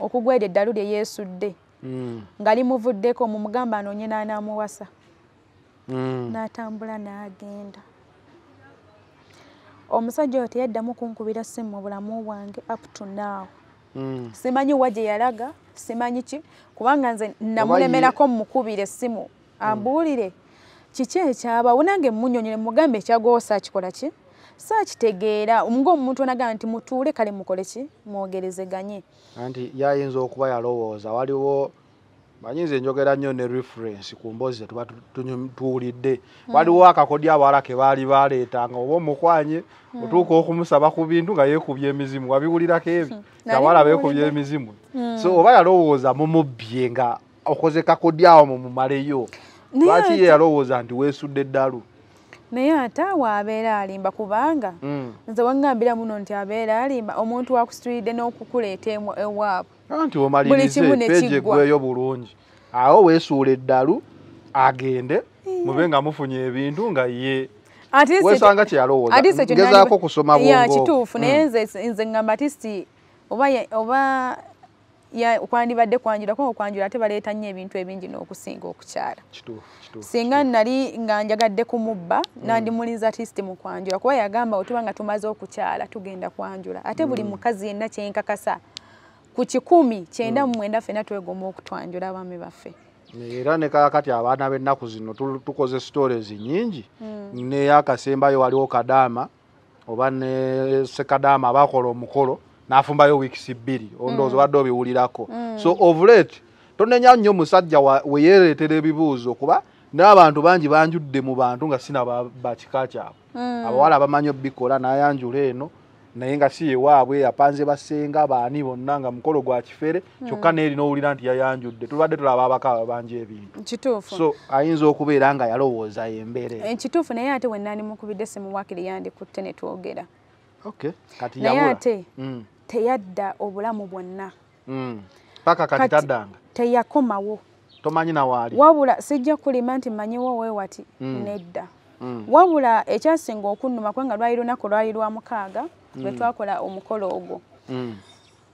okugwera eddalu lye yeesudde. Nga limuvuddeko mu mugambe anoonye n'anaamuwasa Mm. n'atambula n'agenda. Omusajja oyo teyaddamu kunkubira ssimu mu bulamu bwange up to now. Mm. simanyi wa gye yalaga simanyi ki? Kubanga nze namulemerako mukubira essimu. Ambuulire. Kiki ekyabawo nange munyonyere mugambe ekyagowo saakikola ki saakitegeera ngaomuntu onagamba nti mutuule kale mukole ki? Mwogerezeganye. Anti yayinza okuba yalowooza waliwo manyinza enjogera nnyo ne reference ku mboozi zetuba tuwulidde. Waliwo akakodi abawala ke baali baleetanga oba omukwanye otuuka okumusaba ku bintu nga yeekubya emizimu wabiwulirako ebyo Nali abawala beekubya emizimu. So oba yalowooza mumubbye nga okoze kakodi awo mumumaleyo lwaki ye yalowooza nti weesudde eddalu naye ate awo abeera alimba kubanga Mm. nze wangambira muno nti abeera alimba omuntu wakusitulidde n'okukuleeta ewaabwe anti omalirize peegi eggweyo bulungi awo weesuula eddalu agende mube nga mufunye ebintu nga ye At least Weesanga ekyo- kye yalowooza. at least ekyo Ngezaako nali- kusoma bwongo. kituufu Mm. naye nze nze ngamba artist oba kwandibadde kwanjula kuba okwanjula ate baleeta nnyo ebintu ebingi n'okusinga okukyala. Singa nali nga njagadde kumubba nandimulinza artist mu kwanjula kuba yagamba otuba nga tumaze okukyala tugenda kwanjula. Ate buli mukazi yenna kyenkakasa ku kikumi kyenda mu mwenda ffenna twegomba okutwanjula abaami baffe. Era ne kaakati abaana b'ennaku zino tu- tukoze stories nyingi neyakasembayo waliwo kadaama oba ne sekadaama abakola omukolo n'afumbayo wiikisi bbiri Hmm. ondowooza obadde obiwulirako. So of late tonenya nnyo musajja wa- we yeereetera ebibuuzo kuba n'abantu bangi banjudde mu bantu nga sina ba- bakika kyabwe. Hmm. abawala bamanyi obbikola n'ayanjula eno naye nga si yewaabwe yapanze basenga baani bonna nga mukolo gwa kifere kyokka neeri n'owulira nti yayanjudde. Tulibadde tulaba abaka bangi ebintu. Kituufu. So ayinza okubeera nga yalowooza yembeera eyo. Eh, kituufu naye ate wenna nimukubidde simu wakiri yandikutte ne twogera. Okay kati naye ate Mm, teyadda obulamu bwonna. Mm. paka kati taddanga. teyakomawo. Tomanyi nawaali wabula sijja kulima nti mmanyiwo weewati Mm. nedda. Mm, wabula ekyasinga okunnuma kubanga lwali lunaku lwali lwa mukaaga lwe twakola omukolo ogwo.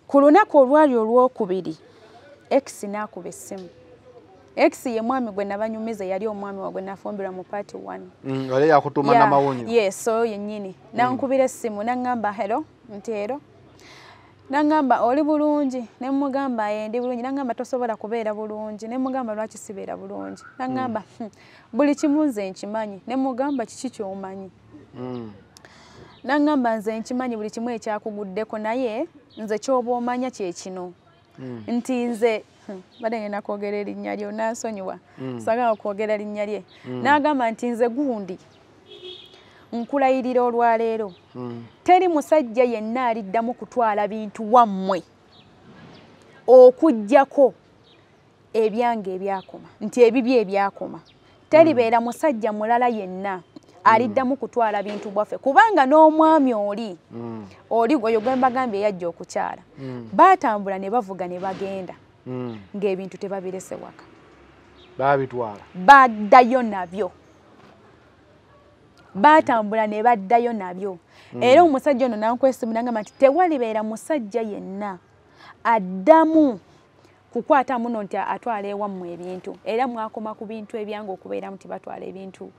Ku lunaku olwali olwokubiri x n'akuba essimu. X ye mwami gwe nabanyumiza yali omwami wagwe nafumbirwa mu paati one. Oli yakutuma Yeah, namawunyo yes oyo yennyini. Nankubira essimu naŋŋamba hero nti ero naŋŋamba oli bulungi? Ne mugamba ye ndi bulungi. Naŋŋamba tosobola kubeera bulungi. Ne mugamba lwaki sibeera bulungi? Naŋŋamba "Hmm, buli kimu nze nkimanyi. Ne mugamba kiki kyomanyi? Mm, naŋŋamba nze nkimanyi buli kimu ekyakuguddeko naye nze kyoba omanya kye kino. Mm. nti nze hmm, badde ngenda kwogera erinnya lye onansonyiwa Mm. sagala okwogera linnya lye. N'agamba nti nze gundi nkulayirira olwaleero Mm. teri musajja yenna aliddamu kutwala bintu wammwe okugjako ebyange ebyakoma nti ebibi ebyakoma. Teribeera musajja mulala yenna aliddamu kutwala bintu bwaffe kubanga n'omwami oli Mm. oli oyo gwe mbagambye yajja okukyala. Baatambula ne bavuga ne bagenda ng'ebintu tebabirese waka. Baabitwala. Baddayo nabyo baatambula ne baddayo nabyo. Era omusajja ono nankwesimu nagamba nti tewalibeera musajja yenna. Addamu. Kukwata muno nti atwala ewammwe ebintu. Era mwakoma ku bintu ebyange okubeeramu tibatwala ebintu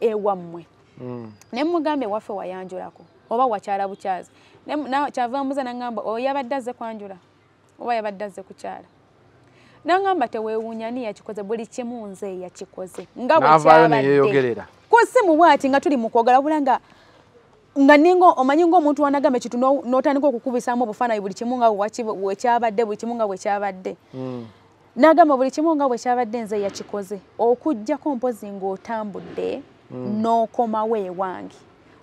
ewammwe. Mm. ne mugamba ewaffe wayanjulako oba wakyala bukyazi. Kyava muza nagamba oyo yabadde azze kwanjula oba yabadde azze kukyala? Nagamba teweewuunya ni yakikoze buli kimu nze yakikoze nga bwe n'avaayo kyabadde neyeeyogerera ku simu bwati nga tuli mu kwogera wabula nga nga ninga omanyi ngaomuntu wanagamba ekintu no- n'otandika okukubisaamu obufaananyi buli kimu nga bwekyabadde buli kimu nga bwekyabadde Mm. n'agamba buli kimu nga bwekyabadde nze yakikoze. Okugjako mpozi ng'otambudde n'okomawo ewange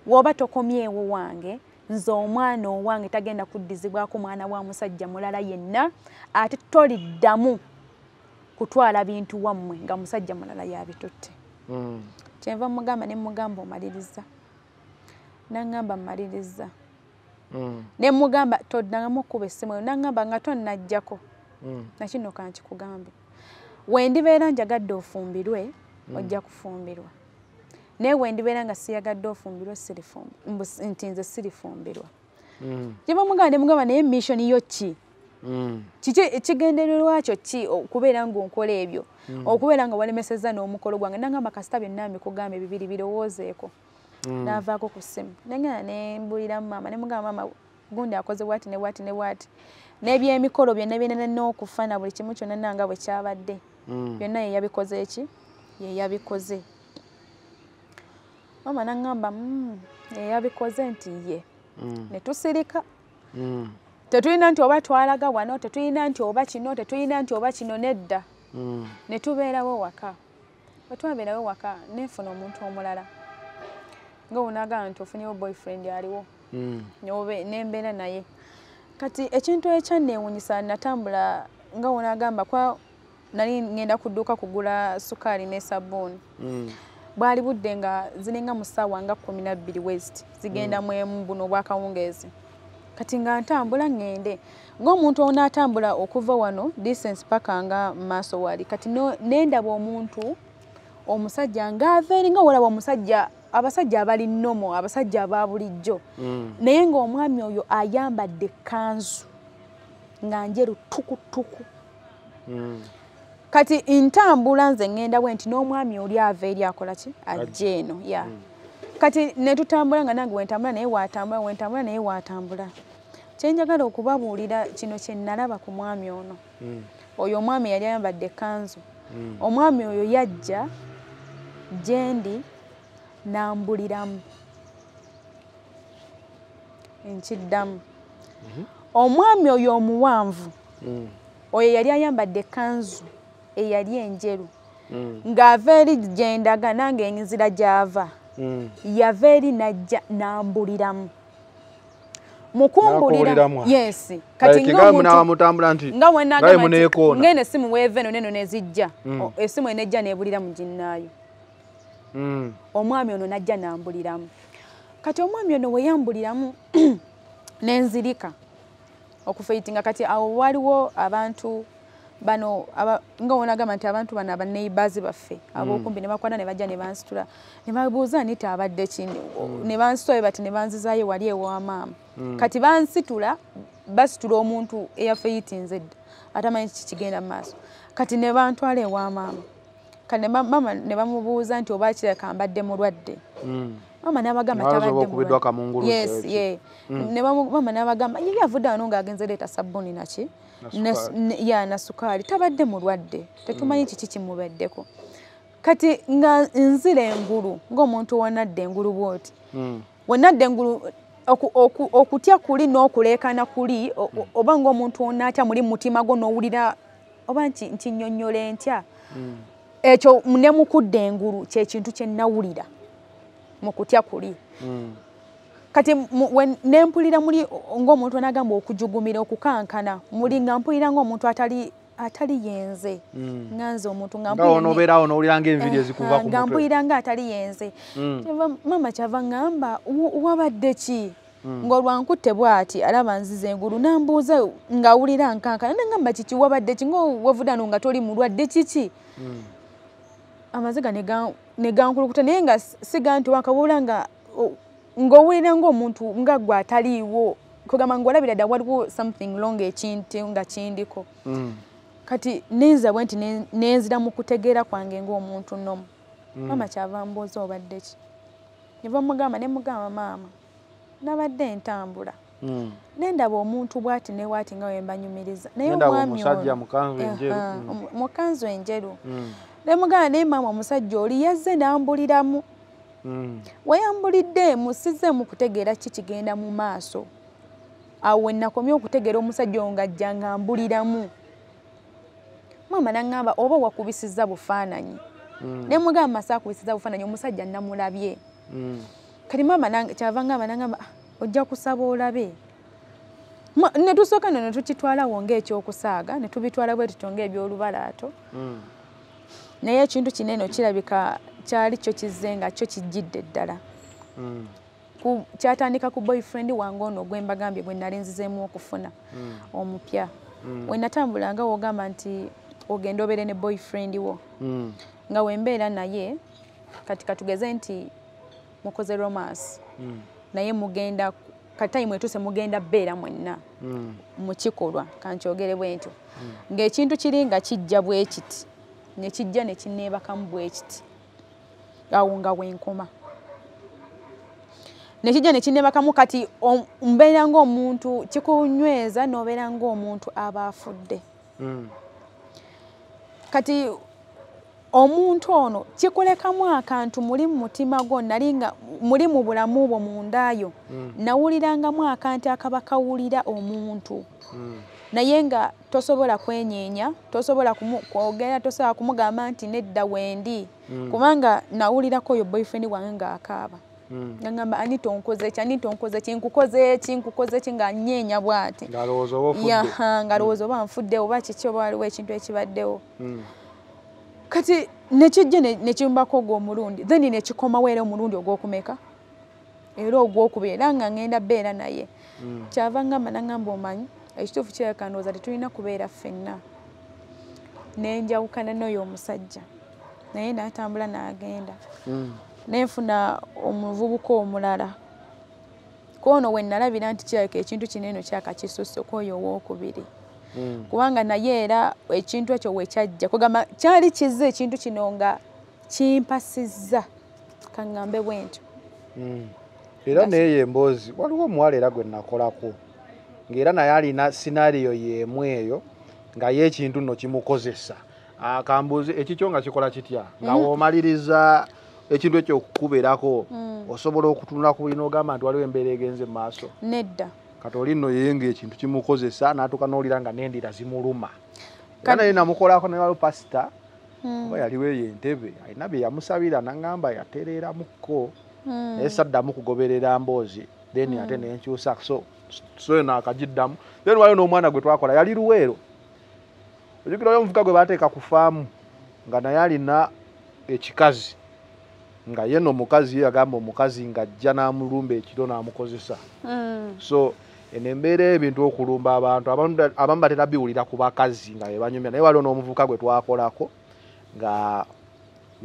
w'oba tokomyewo wange nze omwana owange tagenda kuddizibwako mwana wa musajja mulala yenna ate toliddamu kutwala bintu wammwe nga musajja mulala yabitutte Mm. Kyenva mugamba ne mugamba omaliriza naŋŋamba mmaliriza Mm. ne mugamba toddangamu okkuba essimu eyo naŋŋamba nga tonnajjako Mm. nakino kankikugambe wendibeera njagadde ofumbirwe ojja kufumbirwa naye wendibeera nga siyagadde ofumbirwe nti nze sirifumbirwa Mm. kyeva mugamba ne mugamba naye missioni yo ki Mm. Kiki ekigendererwa kyo ki okubeera ngaonkola ebyo? Okubeera nga walemeseza n'omukolo gwange. Nagamba kasita byonna mbikugamba ebibiri birowoozeeko. Naavaako ku ssimu nengenda nembuliramu maama nemugamba maama gundi akoze bwati ne bwati ne bwati. N'ebyemikolo byonna byenana okufa na buli kimu kyonna nanga bwe kyabadde. Mm. byonna yeyabikoze eki? Yeyabikoze maama naŋŋamba "Mm, yeyabikoze nti ye. Mm. ne tusirika. Mm. Tetulina nti oba twalaga wano tetulina nti oba kino tetulina nti oba kino nedda. Mm. ne tubeerawo waka. Bwe twabeerawo waka nefuna omuntu omulala. Nga onagamba nti ofunyewo boyfriend aliwo. Mm. Nembeera naye. Kati ekintu ekyanneewunyisa natambula nga onagamba kwa nali ngenda ku dduuka kugula sukaali ne sabbuuni Mm. bwali budde nga ziringa mu ssaawa nga kumi nabbiri west zigenda mu emu buno obwakawungeezi kati nga ntambula ŋŋende. Ng'omuntu onaatambula okuva wano distance paka nga mu maaso wali. Kati nendaba omuntu omusajja ng'ava eri nga wolaba omusajja abasajja abali nomo abasajja aba bulijjo. Mm. naye ng'omwami oyo ayambadde kanzu nga njeru tukutuku Mm. kati ntambula nze ŋŋenda bwe nti n'omwami oli ava eri akola ki? Ajja eno ya kati ne tutambula nga nange wentambula naye watambula wentambula naye watambula. Kyenjagala okubabuulira kino kye nalaba ku mwami ono. Mm. oyo omwami yali ayambadde kanzu Mm. omwami oyo yajja gyendi nambuliramu. Nkiddamu. Omwami oyo omuwanvu oyo yali ayambadde kanzu eyali enjeru. Ng'ava eri gyendaga nange enzira gy'ava. Yava eri najja nambuliramu. Mukumbulira yes. Kati kati nga ng'omuntu- munamutambula nti nga muneekoona. Ngene esimu weeva eno neno nezijja. Mm. Esimu enejja nebulira mu ginnaayo. Mm. omwami ono najja nambuliramu. Kati omwami ono weyambuliramu nenzirika. Okufeitinga kati awo waliwo abantu bano nga wonagamba nti abantu bano abaneighbors baffe. Abokumbi ne bakwata ne bajja ne bansitula. Ne babuuza niti abadde kini? Ne bansitula bati ne banzizaayo wali ewamaama kati bansitula basitula omuntu eyafeyitinze edda atamanyi kiki kigenda mu maaso. Kati ne bantwala ewamaama kati ne ba- maama ne bamubuuza nti oba kireka mbadde mulwadde? Mm. Maama n'abagamba Nabaza tabadde oba okubiddwa mulwadde. kamunguluze yes ye ne bamu- maama n'abagamba ye yavudde wano ng'agenze leeta sabbuuni naki? Ya na sukaali. Tabadde mulwadde. Tetumanyi kiki kimubaddeko. Kati nga nzira engulu ng'omuntu wanadda engulu bwoti Mm. wenadda engulu oku- oku- okutya kuli n'okuleekana kuli oba ng'omuntu onaatya muli mu mutima gwo n'owulira oba nki- nkinyonnyola entya ekyo ne mukudda engulu kyekintu kye nawulira mu kutya kuli. Mm. kati mu- we- ne mpulira muli ng'omuntu anagamba okujugumira okukankana muli nga mpulira ng'omuntu atali atali yenze. Mm. nga nze omuntu nga nga mpulira ne- onoobeerawo n'owulira ng'enviiri ezikuva ku nga mpulira nga atali yenze. Mm. Maama kyava ŋŋamba "Wa- wabadde ki? Ng'olwankutte bw'ati alaba nziza engulu nambuuza ng'awulira nkankana naŋŋamba kiki wabadde ki? Ng'owavudano nga toli mulwadde kiki amaziga ne ga- ne gankulukuta naye nga si- siga nti wakabula nga ng'owulira ng'omuntu nga gwe ataliiwo kugamba ng'olabira dda waliwo something long ekintu nga kindiko. Mm. kati nenza bwe nti ne- nenzira mu kutegeera kwange ng'omuntu nomu maama kyava mbooza obadde ki? Neva mugamba ne mugamba maama nabadde ntambula. Mm. nendaba omuntu bwati ne bwati nga wembanyumiriza naye omwami omusajja ono- mu kanzu enjeru. Aha, omu- mu kanzu enjeru ne mugamba naye maama omusajja oli yazze n'ambuliramu Mm. weyambulidde musizzeemu kutegeera ki kigenda mu maaso awo we nakomye okutegeera omusajja oyo ng'ajja ng'ambuliramu maama naŋŋamba oba wakubisizza bufaananyi Mm. ne mugamba masa akubisizza bufaananyi omusajja namulabye Mm. kati maama kyava ŋŋamba naŋŋamba "Ah, ojja kusaba olabe ne tusooka no ne tukitwalawo ng'ekyokusaaga ne tubitwala bwe tutyo ng'ebyolubalaato Mm. Naye ekintu kinene kirabika kyali kyo kizze nga kyo kijjidde ddala. Mm. kyatandika ku boyfriend wange ono gwe mbagambye bwe nali nzizeemu okufuna omupya. We natambulanga wogamba nti ogenda obeere ne boyfriend wo. Mm. nga wembeera naye kati katugeze nti mukoze romance. Mm. naye mugenda katayimu etuuse mugenda beera mwenna Mm. mu kikolwa kankyogere bwe ntyo ng'ekintu kiri nga kijja bwe kiti ne kijja ne kinneebakamu bwe kiti. Awo nga wenkoma ne kijja ne kinneebakamu kati mbeera ng'omuntu kikunyweza n'obeera ng'omuntu aba afudde. Mm. kati omuntu ono kikulekamu akantu muli mu mutima gwo nali nga muli mu bulamu bwo mundayo nawulirangamu akantu akaba kawulira omuntu naye nga tosobola kwenyeenya tosobola kwogera tosobola kumugamba nti nedda wendi kubanga nawulirako oyo boyfriend wange ng'akaaba. Ngamba ani tonkoze ki ani tonkoze ki nkukoze ki nkukoze ki bw'ati. Oba ofudde? Yaha nga lowooza oba nfudde oba kiki oba waliwo ekintu ekibaddewo. Mm. kati nekijja ne- nekimbako ogwo omulundi then nekikomawo era omulundi ogwokumeka? Era ogwokubiri era nga ngenda beera naye. Kyava ngamba nagamba omanyi ekituufu kirabika ndowooza tetulina kubeera ffenna. Nenjawukana n'oyo omusajja. Naye natambula n'agenda. Mm. nenfuna omuvubuka omulala. Kwono we nalabira nti kirabika ekintu kinene kyakakisusse kwoyo owookubiri. Mm. kubanga naye era ekintu ekyo wekyajja kugamba kyali kizza ekintu kino nga kimpasizza. Kaŋŋambe bwe ntyo Mm. era naye emboozi waliwo omuwala era gwe nakolako ng'era naye alina sinaariyo y'emu eyo nga ye ekintu nno kimukozesa. Akambuuzi ekikyo nga kikola kitya? Nga woomaliriza ekintu ekyo okukubeerako osobola okutunula ku bulina ogamba nti waliwo embeera egenze mu maaso. Nedda. Kati oli nno yeye ng'ekintu kimukozesa n'atuuka n'olira nga n'endira zimuluma. Era naye namukolako ne waliwo pasita oba yaliwo eyo entebe alina bye yamusabira naŋŋamba yatereeramukko naye saddamu kugoberera mboozi then ate nenkyusa so so eno akagiddamu. Then waliwo n'omwana gwe twakola yali luweero. Ojjukirayo omuvuka gwe baateeka ku faamu nga naye alina ekikazi nga ye no mukazi ye yagamba omukazi ng'ajja n'amulumba ekiro n'amukozesa. So eno embeera ebintu okulumba abantu abamu- batera biwulira ku bakazi nga bebanyumya naye waliwo n'omuvubuka gwe twakolako nga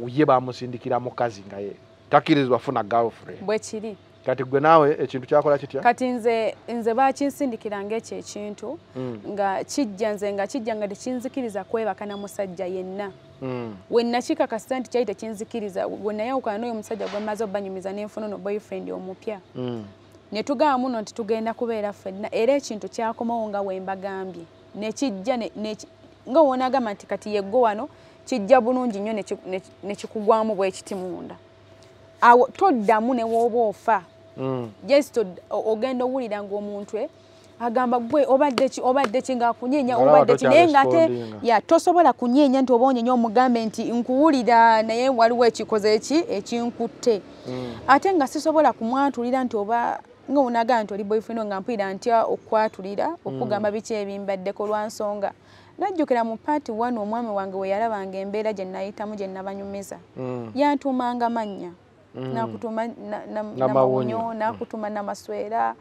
ye bamusindikira mukazi nga ye takkirizibwa funa girlfriend. Bwe kiri kati gwe naawe ekintu kyakola kitya kati nze nze bakinsindikiranga ekyo ekintu Mm. nga kijja nze nga kijja nga tekinzikiriza kwebaka na musajja yenna Mm. we nakikakasita nti kyali tekinzikiriza we nayawukana n'oyo omusajja gwe maze obanyumiza nenfuna ono boyfriend omupya Mm. ne tugamba muno nti tugenda kubeera ffenna era ekintu kyakomawo nga we mbagambye nekijja ne- neki- nga wonagamba nti kati yeggo wano kijja bulungi nnyo neki- nekikugwamu bwekiti munda awo toddamu ne wooba ofa. Just ogenda owulira ngaomuntu e agamba gwe obadde ki obadde ki ngaakunyeenya obadde ki? naye tokyarespondinga. ya tosobola kunyeenya nti oba onyeenya omugambe nti nkuwulira naye waliwo ekikoze eki ekinkutte. Ate nga sisobola kumwatulira nti oba nga onagamba nti oli boyfriend nga mpulira ntya okwatulira okugamba biki ebimbaddeko lwa nsonga. Najjukira mu paati wano omwami wange we yalabanga embeera gye nayitamu gye nabanyumiza. Mm. yantuumanga mannya nakutuma na- na- Namawunyo. namawunyo nakutuma namaswera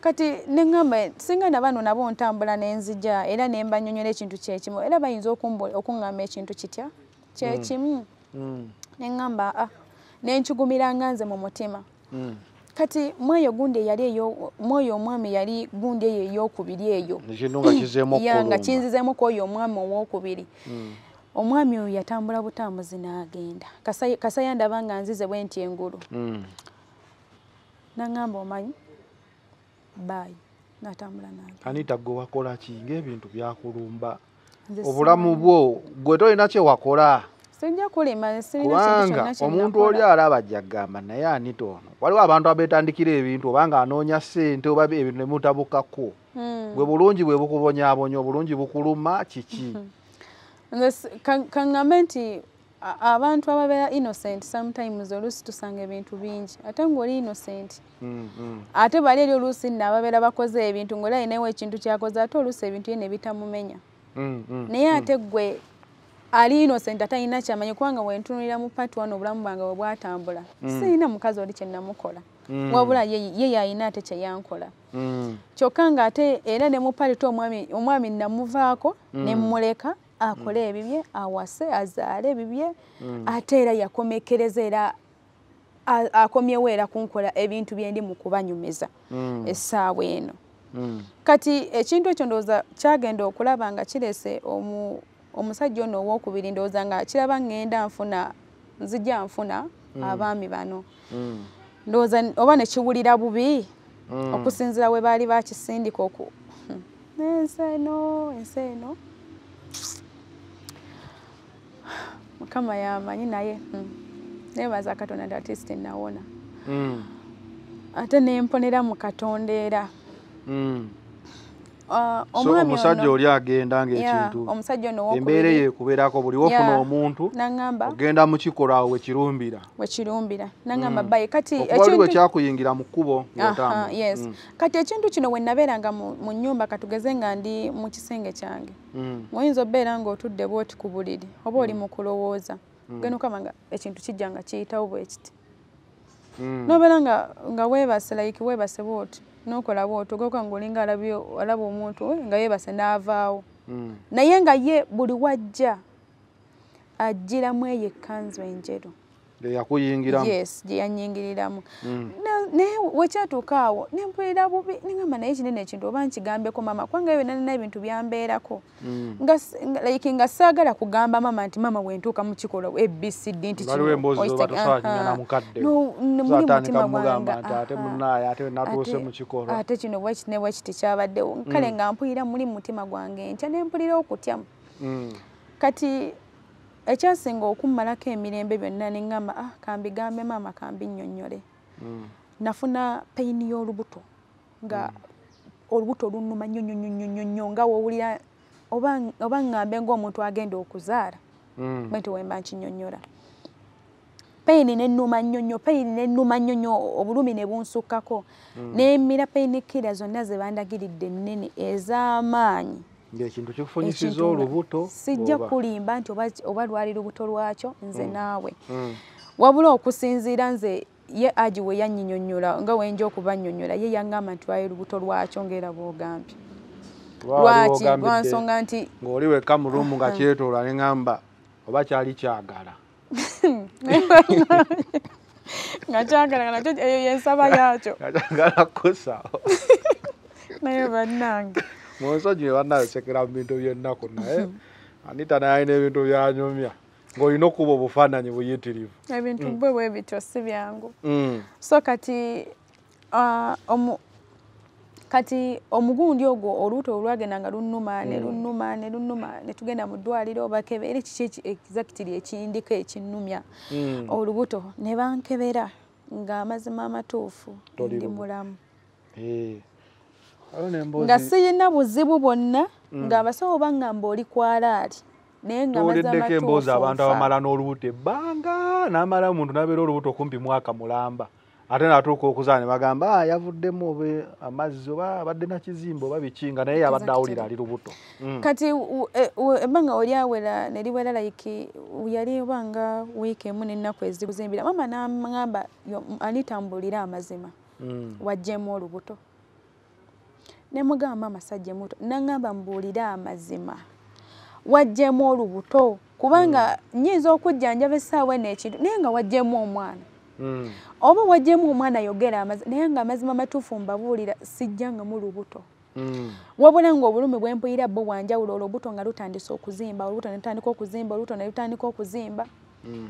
kati neŋŋamba singa na bano nabo ntambula nenzija era nembanyonyola ekintu kyekimu era bayinza okuŋŋamba ekintu kitya? Kyekimu Mm. neŋŋamba ah nenkigumira nze mu mutima. Mm. kati mwoyo gundi eyali eyo mwoyo omwami yali gundi eyo eyokubiri eyo. Nga nga kinzizeemu kwoyo omwami owokubiri. Mm. Omwami oyo yatambula butambuzi n'agenda. Kasaya- ndaba nga nzize bwe nti engulu. Mm. naŋŋamba omanyi baayi natambula n'agenda. Anita gwe wakola ki? Ng'ebintu byakulumba. Obulamu bwo gwe tolina kye wakola. Sijja kulima kubanga omuntu oli alaba ajja kugamba naye anita ono waliwo abantu abeetandikira ebintu oba nga anoonya ssente oba ebintu ne mutabukako? Mm. bwe bulungi bwe bukubonyaabonya obulungi bukuluma kiki? Ka- kaŋŋambe nti abantu ababeera innocent sometimes oluusi tusanga ebintu bingi. Ate ng'oli innocent. Mm, mm. ate bali eri oluusi nno ababeera bakoze ebintu ng'oli alinawo ekintu kyakoze ate oluusi ebintu ye ne bitamumenya Mm, naye ate gwe ali innocent atalina kyamanyi kubanga bwentunulira mu pati wano obulamu bwange bwe bwatambula sirina mukazi oli kye namukola. Wabula ye yalina ate kye yankola. Kyokka ng'ate era ne mu palito omwami omwami namuvaako ne mmuleka akole ebibye awase azaale ebibye ate era yakomekereza era akomyewo era kunkola ebintu bye ndi mu kubanyumiza mm, essaawa eno. Kati ekintu ekyo ndowooza kyagenda okulaba nga kirese omu- omusajja ono owookubiri ndowooza nga kiraba ŋŋenda nfuna nzijja nfuna abaami bano. Ndowooza oba ne kiwulira bubi okusinziira we baali bakisindika oku Hmm. ensi eno ensi eno mukama yamanyi naye hmm. nebaza katonda nti atisiti nawona ate nemponera mu katonda era mm. Ah, so omwami omusajja ono- oli agenda Yeah, omusajja ono embeera owokubiri yeekubeerako buli wofuna Yeah. omuntu ogenda mu kikolwa awo wekirumbira wekirumbira naŋŋamba bayi kati okuba oli bwe ekintu kyakuyingira mu kkubo ng'otambula. yes Mm, kati ekintu kino we nabeeranga mu nnyumba katugeze nga ndi mu kisenge kyange. Mm, oyinza obeera ng'otudde bwoti ku buliri oba oli mu kulowooza. Genda okama nga ekintu kijja nga kiyitawo bwe kiti. Mm. nobeera nga nga weebase like weebase bwoti nokola bwoti ogoka ngaolinga alabye alaba omuntu nga yeebase n'avaawo. Mm, naye nga ye buli wajja ajjiramu eyo ekkanzu enjeru eyakuyingiramu yes gye yanyingiriramu. Mm. Na- naye wekyatuuka awo nempulira bubi ningamba naye kinene ekintu oba nkigambeko mama kubanga ebyo nalina ebintu byambeerako. Mm. like nga saagala kugamba mama nti mama wentuuka mu kikola abcd nti waliwo emboozi zoba tosobola kimya na mukadde muli atandika mutima mugamba gwange ate aha. munaaye ate kino bwekiti ne bwekiti kyabaddewo. Kale nga mpulira muli mu mutima gwange ntya nempulira okutya. Mm, kati ekyasinga okummalako emirembe byonna neŋŋamba ah, kambigambe maama kambinnyonnyole mm, nafuna peyini y'olubuto nga olubuto lunnuma nnyo nnyo nnyo nnyo nga wowulira oba ŋŋambe ng'omuntu agenda okuzaala mm. bwe nti wemba nkinyonnyola peyini nennuma nnyo nnyo peyini nennuma nnyo nnyo obulumi ne bunsukkako nemmira peyini kira zonna ze bandagiridde ennene ez'amaanyi ng'ekintu kikufunyisiza olubuto sijja kulimba nti oba, lwali lubuto lwakyo nze naawe. Mm, wabula okusinziira nze ye agi we yanyinyonnyola nga wenja okubannyonnyola ye yaŋŋamba nti lwali lubuto lwakyo ngaera bwogambye. Lwaki? lwansonga nti ng'oli wekka mu lumu nga kyetoola ne ŋŋamba oba kyali kyagala. Nga kyagala nakyo eyo yensaba yakyo nga kyagala kusawo naye bannange mu nsonyi banayosekera mu bintu by'ennaku naye anita naye alina ebintu byanyumya ng'olina okuba obufaananyi buyitirivu ebintu bwe bwe bityo si byangu so kati kati omugundi ogwo olubuto olwagenda nga lunnuma ne lunnuma ne lunnuma ne tugenda mu ddwaliro bakebere kiki eki- exactly ekindiko ekinnumya olubuto ne bankebera ng'amazima amatuufu ndi mulamu nga siyina buzibu bwonna ng'abasawo baŋŋamba oli kwalaali naye nga amazima tuwuliddeko emboozi abantu abamala n'olubuto ebbanga n'amala omuntu n'abeera olubuto kumpi mwaka mulamba ate n'atuuka okuzaala ne bagamba "Ah, yavuddemu oba amazzi oba abadde nakizimba oba biki nga naye yabadde awulira ali lubuto. Mm. kati e- ebbanga oli awera ne liwera like yali obanga wiiki emu n'ennaku ezikuzimbira mama n'aŋŋamba "Yo, anitambulira amazima. Mm. waggyemu olubuto ne mugamba maama sajja muto naŋŋamba mbuulire amazima wajjemu olubuto kubanga nyinza okujjanjaba essaawa eno ekintu naye nga wajjemu omwana Mm. oba wajjemu omwana ayogera amazima naye nga amazima amatuufu mbabuulira sijjangamu lubuto Mm. wabula ngaobulumi bwempulira bo bwanjawulo olubuto nga lutandise okuzimba olubuto ne lutandika okuzimba olubuto ne lutandika okuzimba Mm.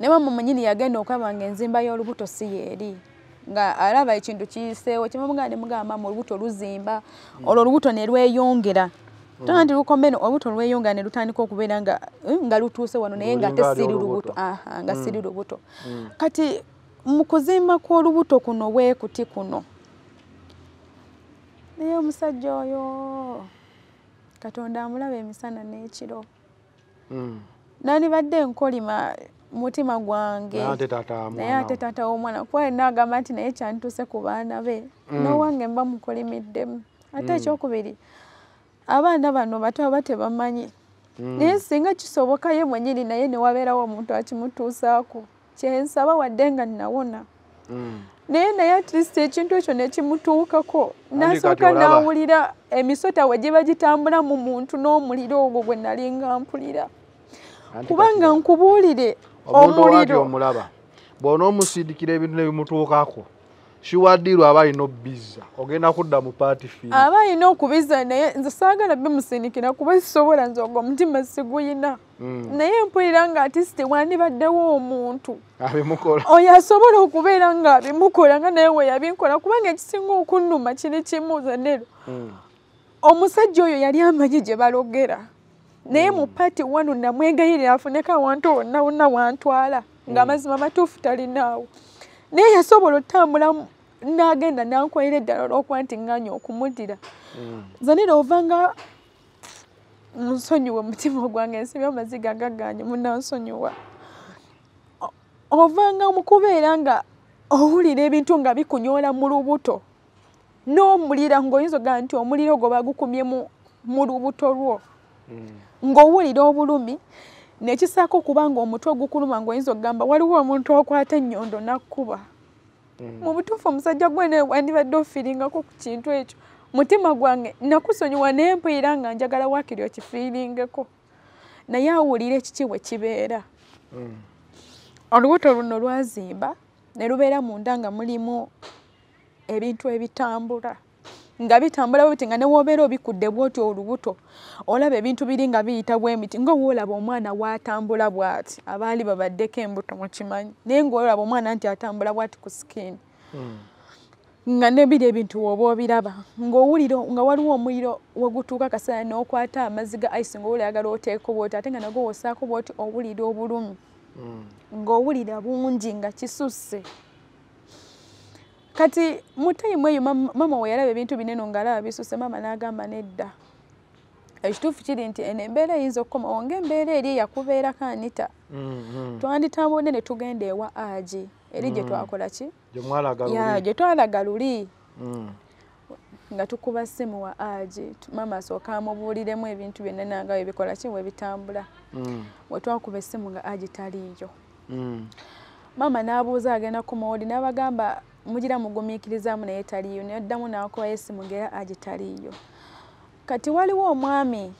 ne mama mwenyini yagenda okwaba nga enzimba y'olubuto si yeeri nga alaba ekintu kiyiseewo kyemamugamba ne mugamba mama olubuto luzimba olwo olubuto ne lweyongera. Tona nti lukomeno olubuto lweyongera ne lutandika okubeera nga eh, nga lutuuse wano naye nga tesiri olubuto. lubuto aha nga siri lubuto. Kati mu kuzimba kw'olubuto kuno bwe kuti kuno? Naye omusajja oyo katonda amulaba emisana n'ekiro. Mm. Nandibadde nkolima mutima gwange. Naye ate taata w'omwana kuba nagamba nti naye kyantuuse ku baana be. N'owange mba mukolimiddemu ate ekyokubiri abaana bano bato aba tebamanyi. Naye singa kisoboka ye mwenyini naye ne wabeerawo omuntu akimutuusaako kyensaba wadde nga nawona Mm. naye naye atlist ekintu ekyo nekimutuukako nasooka nawulira emisota we giba gitambula mu muntu n'omuliro ogwo gwe nalinga mpulira kubanga nkubuulire omuliro omulaba bw'onoomusiidikira ebintu ne bimutuukako shiwaddirwa aba alina obbiza ogenda kudda mu paati fiiri aba alina okubiza naye nze saagala bimusindikira kuba sisobola nze ogwo omutima siguyina. Mm. naye mpulira nga atisiti wandibaddewo omuntu. Abimukola. Oyo asobola okubeera nga abimukola nga naye we yabinkola kubanga ekisinga okunnuma kiri kimu zanero Mm. omusajja oyo yali amanyi gye balogera naye mu paati wano namwegayirira afuneko awantu wonna wonna wantwala ng'amazima matuufu talinaawo naye yasobola otambula n'agenda nankwayira eddala olw'okuba nti nganya okumuddira zanira ovanga nsonyiwa mutima gwange ensibya amaziga agaganye munansonyiwa ovanga mu kubeera nga owulira ebintu nga bikunyola mu lubuto n'omulira ng'oyinza ogaa nti omuliro gwe bagukumye mu lubuto lwo ng'owulira obulumi nekisaako okuba nga omutwe ogukuluma ng'oyinza okugamba waliwo omuntu okwata ennyondo nakkuba? Mu butuufu omusajja gwene wandibadde ofiiringako ku kintu ekyo. Mutima gwange nakusonyiwa naye mpulira nga njagala waakiri okifiiringeko naye awulira ekiki bwe kibeera. Olubuto luno lwazimba ne lubeera munda nga mulimu ebintu ebitambula nga bitambula bwe nga newoobeera obikudde bwoti olubuto olaba ebintu biri nga biyita bwemiti nga woolaba omwana waatambula bw'ati abaali babaddeko embuto mukimanyi naye ngaolaba omwana nti atambula bw'ati ku sikiini. Nga nebiri ebintu woba obiraba ng'owulira nga waliwo omuliro wegutuuka kaseera n'okwata amazzi ga ice ng'owulira agala oteeka bwoti ate nga nagwo wosaako bwoti owulira obulumi ng'owulira bungi nga kisusse kati mu tayimu eyo mama mama we yalaba ebintu binene ng'alaba bisusse maama n'agamba nedda. Ekituufu kiri nti eno embeera eyinza okukomawo ng'embeera eri eyakubeerako anita twanditambudde ne tugenda ewa agi eri gye twakola ki? Gye twalaga luli Mm. nga tukuba ssimu wa agi maama asooka amubuuliremu ebintu byonna nanga webikola ki? Webitambula. Mm. we twakuba essimu nga agi taliiyo. Mm. maama n'abuuza agenda ku mawodi n'abagamba mugira mugumiikirizaamu naye taliiyo neddamu n'akubayo essimu ngaera agi taliiyo kati waliwo omwami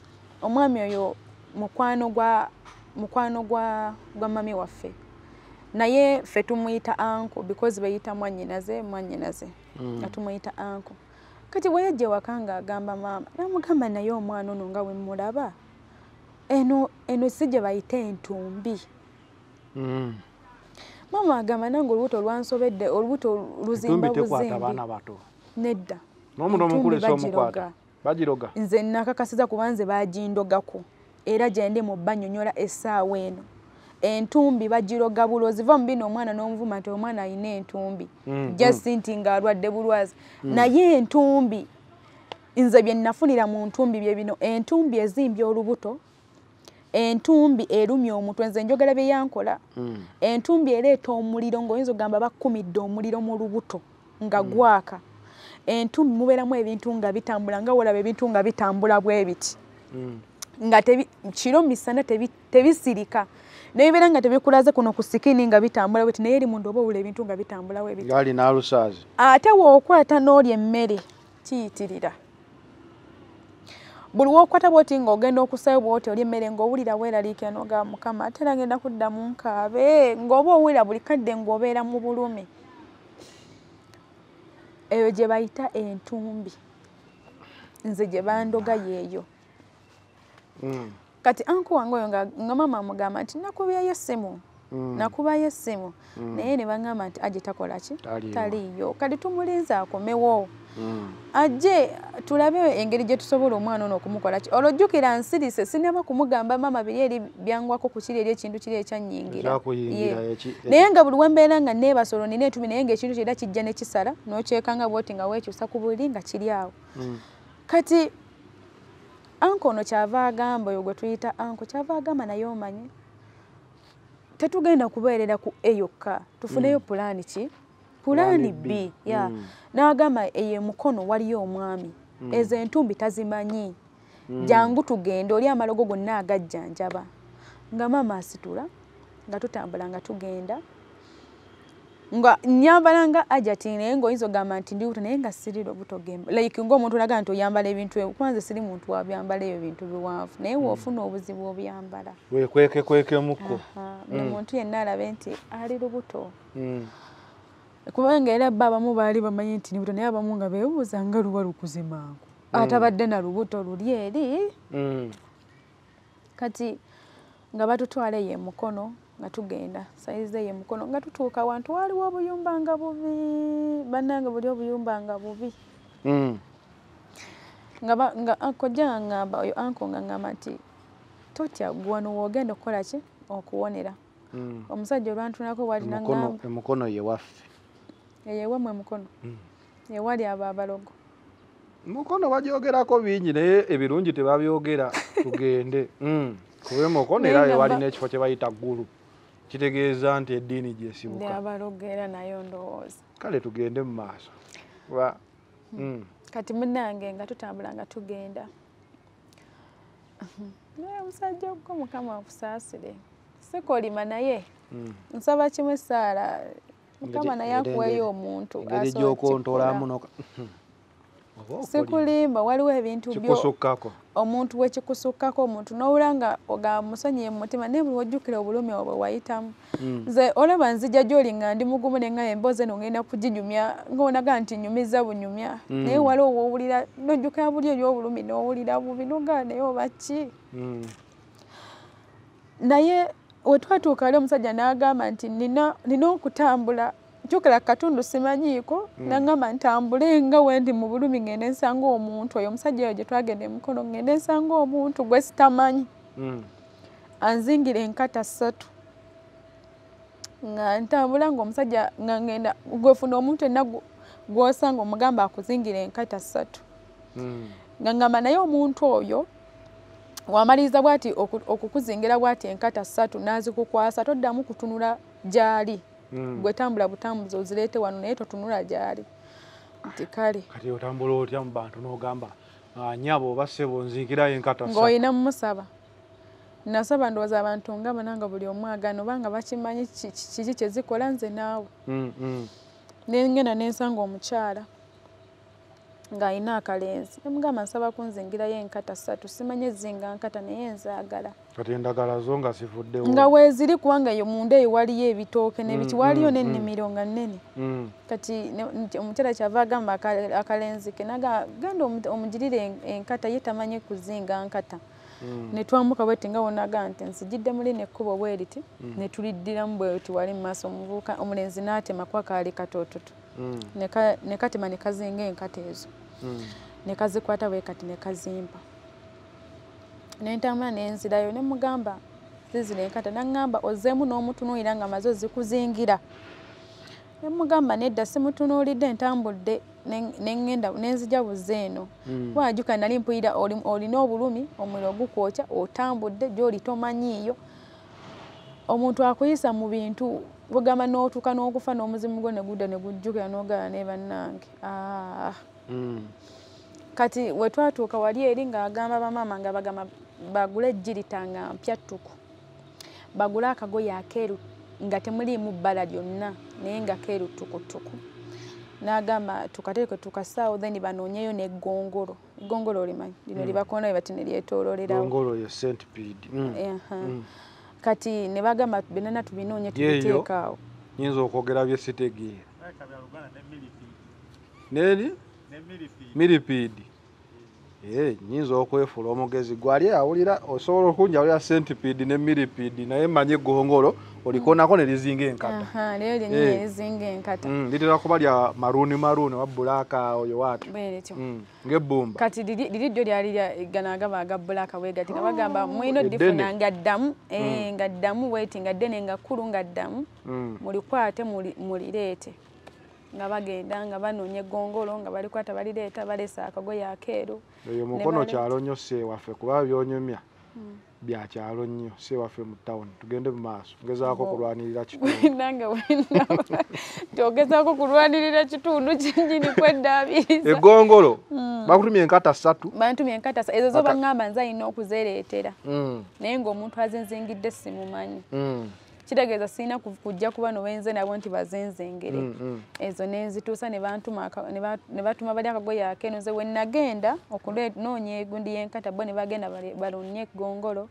omwami oyo mukwano gwa mukwano gwa gwa mami waffe. Naye ffe tumuyita anko because beyita mwannyinaze mwannyinaze nga tumuyita anko kati bwe yajja ewaka ng'agamba maama namugamba naye omwana ono nga we mulaba eno eno si gye bayita entumbi. Mm. Maama agamba nange olubuto lwansobedde olubuto luzimba buzimbi. nedda. Esi bagiroga. nze nakakasiza kuba nze bagindogako era gyendi mu banyonyola essaawa eno. Entumbi bagiroga bulozi. Va mu bino omwana n'omuvuma nti omwana alina entumbi. Mm, just nti ng'alwadde bulwazi. Naye entumbi nze bye nafunira mu ntumbi bye bino. Entumbi ezimbye olubuto entumbi erumya omutwe nze njogera bye yankola. Mm. entumbi ereeta omuliro ng'oyinza okugamba bakumidde omuliro mu lubuto nga gwaka. Entumbi mubeeramu ebintu nga bitambula nga wolaba ebintu nga bitambula bwe biti. Mm. nga kiro misana tebi- tebisirika nebibeera nga tebikulaze kuno ku sikini nga bitambula bweti naye eri munda oba owula ebintu nga bitambula bwe biti. Ate wookwata n'olya emmere kiyitirira buli wokwata bwoti ng'ogenda okusayo bwoti oli emmere ng'owulira weeraliikira noga mukama ate era ngenda kuddamu nkaabe ng'oba owulira buli kadde ng'obeera mu bulumi eyo gye bayita entumbi nze gye bandoga yeeyo Mm. kati anku wange oyo nga nga mama amugamba nti nakubyayo essimu Mm. nakubayo essimu naye ne baŋŋamba nti aje takola ki Taliiyo. kati tumulinze akomewo Mm. Ajje tulabe engeri gye tusobola omwana ono okumukola ki? Olwojjukira nsirise sinaba kumugamba mama biri eri byangwako ku kiri eri ekintu kiri eki- naye nga buli wembeera nga neebasolo nina entumi naye ngaekintu kyera kijja ne kisala n'okyekanga bwoti nga weekyusa ku buliri nga kiri awo. Mm. kati anko ono kyava agamba oyo gwe tuyita anko kyava agamba naye omanyi? Tetugenda kubeerera ku e yokka. Tufuneyo pulaani ki pulaani B. ya. Mm. n'agamba eyo emukono waliyo omwami. Ezo entumbi tazimanyi. Jangu tugende oli amalogo gonna agajjanjaba nga maama asitula nga tutambula nga tugenda. Nga nyambala nga ajati naye ngaoyinza ogamba nti ndi luto naye nga siri lubuto gemba like ngaomuntu olaga nti oyambala ebintu ebi- kwanza siri muntu wabyambala ebyo bintu biwanvu naye woofuna obuzibu obyambala wekwekekwekemuko Aha, buli muntu yenna alabe nti ali lubuto. Mm. Kubanga era bba abamu baali bamanyi nti nibuto naye abamu nga beebuuza nga luba lukuze mangu atabadde na lubuto luli eri. Mm. kati nga batutwala eyo emukono nga tugenda sayizi eyo emukono nga tutuuka wantu waaliwo obuyumba nga bubi bannange buli obuyumba nga bubi. Mm. nga kojja nga ŋŋamba oyo anko nga ŋŋamba nti totya gwano woogenda okukola ki? Okuwonera. Mm. omusajja olwantunako bwati Emukono- naŋŋamba emukono ye waffe eyewamu emukono ewali abo abalogo mukono bagyogerako bingi naye ebirungi tebabyogera. Tugende. Mm. kuba emukono era Naye nga ewali ba- n'ekifo kye bayita ggulu. Kitegeeza nti eddiini gyesibuka. Abalogo era nayo ndowooza. Kale tugende mu maaso. Kuba Mm. kati munnange nga tutambula nga tugenda. Naye omusajja ogwo mukama akusaasire. Sikolima naye. Nsaba kimu essaala mukama naye akuweyo omuntu engeri okolima. sikulimba waliwo ebintu byo omuntu wekikusukkako omuntu n'owula nga ogamba musonyiye mu mutima naye buli wojjukira obulumi obwe wayitamu Mm. nze olaba nzija gyoli nga ndi mugumu nenga emboozi eno ngenda kuginyumya ngaonaga nti nyumiza bunyumya Mm. naye waliwo woowulira nojjukira buli ebyobulumi n'owulira bubi nogaa naye oba ki Mm. naye we twatuuka ali omusajja n'agamba nti nina okutambula. Jjukira katundu simanyiiko nagamba ntambule nga we ndi mu bulumi ngende nsanga omuntu. Oyo omusajja oyo gye twagenda emukono ngende nsanga omuntu gwe sitamanyi. Mm. anzingira enkata ssatu. Nga ntambula ngaomusajja nga ngenda gwefuna omuntu enna gw'osanga omugamba akuzingira enkata ssatu. Mm. nga ngamba naye omuntu oyo wamaliriza bwati oku- okukuzingira bwati enkata ssatu n'azikukwasa toddamu kutunula gy'ali Mm. gwe tambula butambuzi ozireete wano naye totunula gy'ali nti kale kati otambula otya mu bantu n'ogamba "Ah, nyabo oba ssebo nzingirayo enkata ssatu." ng'olina mumusaba nasaba ndowooza abantu nga bananga buli omu agaana obanga bakimanyi ki- ki- kiki kyezikola nze naawe Mm, mm. nengenda nensanga omukyala ng'alina akalenzi nemugamba nsaba kunzingirayo enkata ssatu simanyi ezinga nkata naye nzaagala kati endagala zo nga zivuddewo nga weeziri kubanga eyo munda eyo waliyo ebitooke nebiki Mm, waliyo mm, n'ennimiro nga nnene Mm. kati omukyala kyava agamba aka- akalenzi ke naga genda omu- omugirire en- enkata ye tamanyi kuzinga nkata Mm. ne twambuka bweti nga wonaga nti nzijidde muli nekkubo bwe riti ne tuliddiramu bwe ti wali mu maaso omuvubuka omulenzi n'atema kuba kaali katoototo Mm. ne ka- ne katema ne kazinga enkata ezo Mm. Ne kazikwata bwe kati ne kazimba. Nentambula nenzirayo ne mugamba zizira enkata naŋŋamba ozzeemu n'omutunuulira nga maze ozikuzingira. Ne mugamba nedda simutunuulidde ntambudde ne- neŋŋenda nenzija buzze eno. Mm. wajuka nali mpulira oli- olina obulumi omuliro ogukwokya otambudde gyoli tomanyiiyo. Omuntu akuyisa mu bintu bugamba n'otuuka n'okufa n'omuzimu gwo ne gudda ne gujjukira n'ogala ne bannange. Kati we twatuuka wali eri ng'agamba bamaama nga bagamba bagule ejjirita nga mpya ttuku bagule akagoye akeeru nga temuliimu bbala lyonna naye nga keeru ttukutuku. N'agamba tukateeke tukasaawo then banoonyeyo n'eggongolo eggongolo olimanyi lino libakona we bati ne lyetoololerawo. Gongolo ye centipede Mm. Aha. kati ne bagamba benana tubinoonye tubiteekaawo. nyinza okwogera byesitegeera neri miripidi ee nyinza okwefula omugezi. Gwali awulira osobola okunjawulira centipede ne miripidi naye manye egongolo olikonako ne lizinga enkata. Eh. Mm, litera kuba lya maruuni maruuni wa bulaka oyo bweretyo Mm, ng'ebbumba. Kati liri jjo lyali lya- gano agaba aga bulaka bwe gati nga bagamba mwino eddene. difuna nga ddamu eh, nga ddamu weti nga ddene nga kkulu nga ddamu. Mm. mulikwate muli- mulireete nga bagenda nga banoonya eggongolo nga balikwata balireeta baleesa akagoye akeeru. Eyo mukono kyalo nnyo seewaffe kuba byonyumya bya kyalo nnyo seewaffe mu tawuni tugende mu maaso ngezaako kulwanirira kitundu. Nange wena togezaako kulwanirira kitundu kinjini kweddaabiriza egongolo bakutumya enkata ssatu. Bantumye enkatasa ezo zo baŋŋamba nze alina okuzereetera. Mm, naye ng'omuntu azinzingidde simumanyi kitegeeza sirina ku- kujja kuba nobenze nabo nti bazenzengere. Mm, mm. ezo nenzituusa ne bantuma aka- ne ba- ne batuma bali akagoye akeno nze we nagenda okunoonya egundi y'enkata bo ne bagenda bale- banoonye eggongolo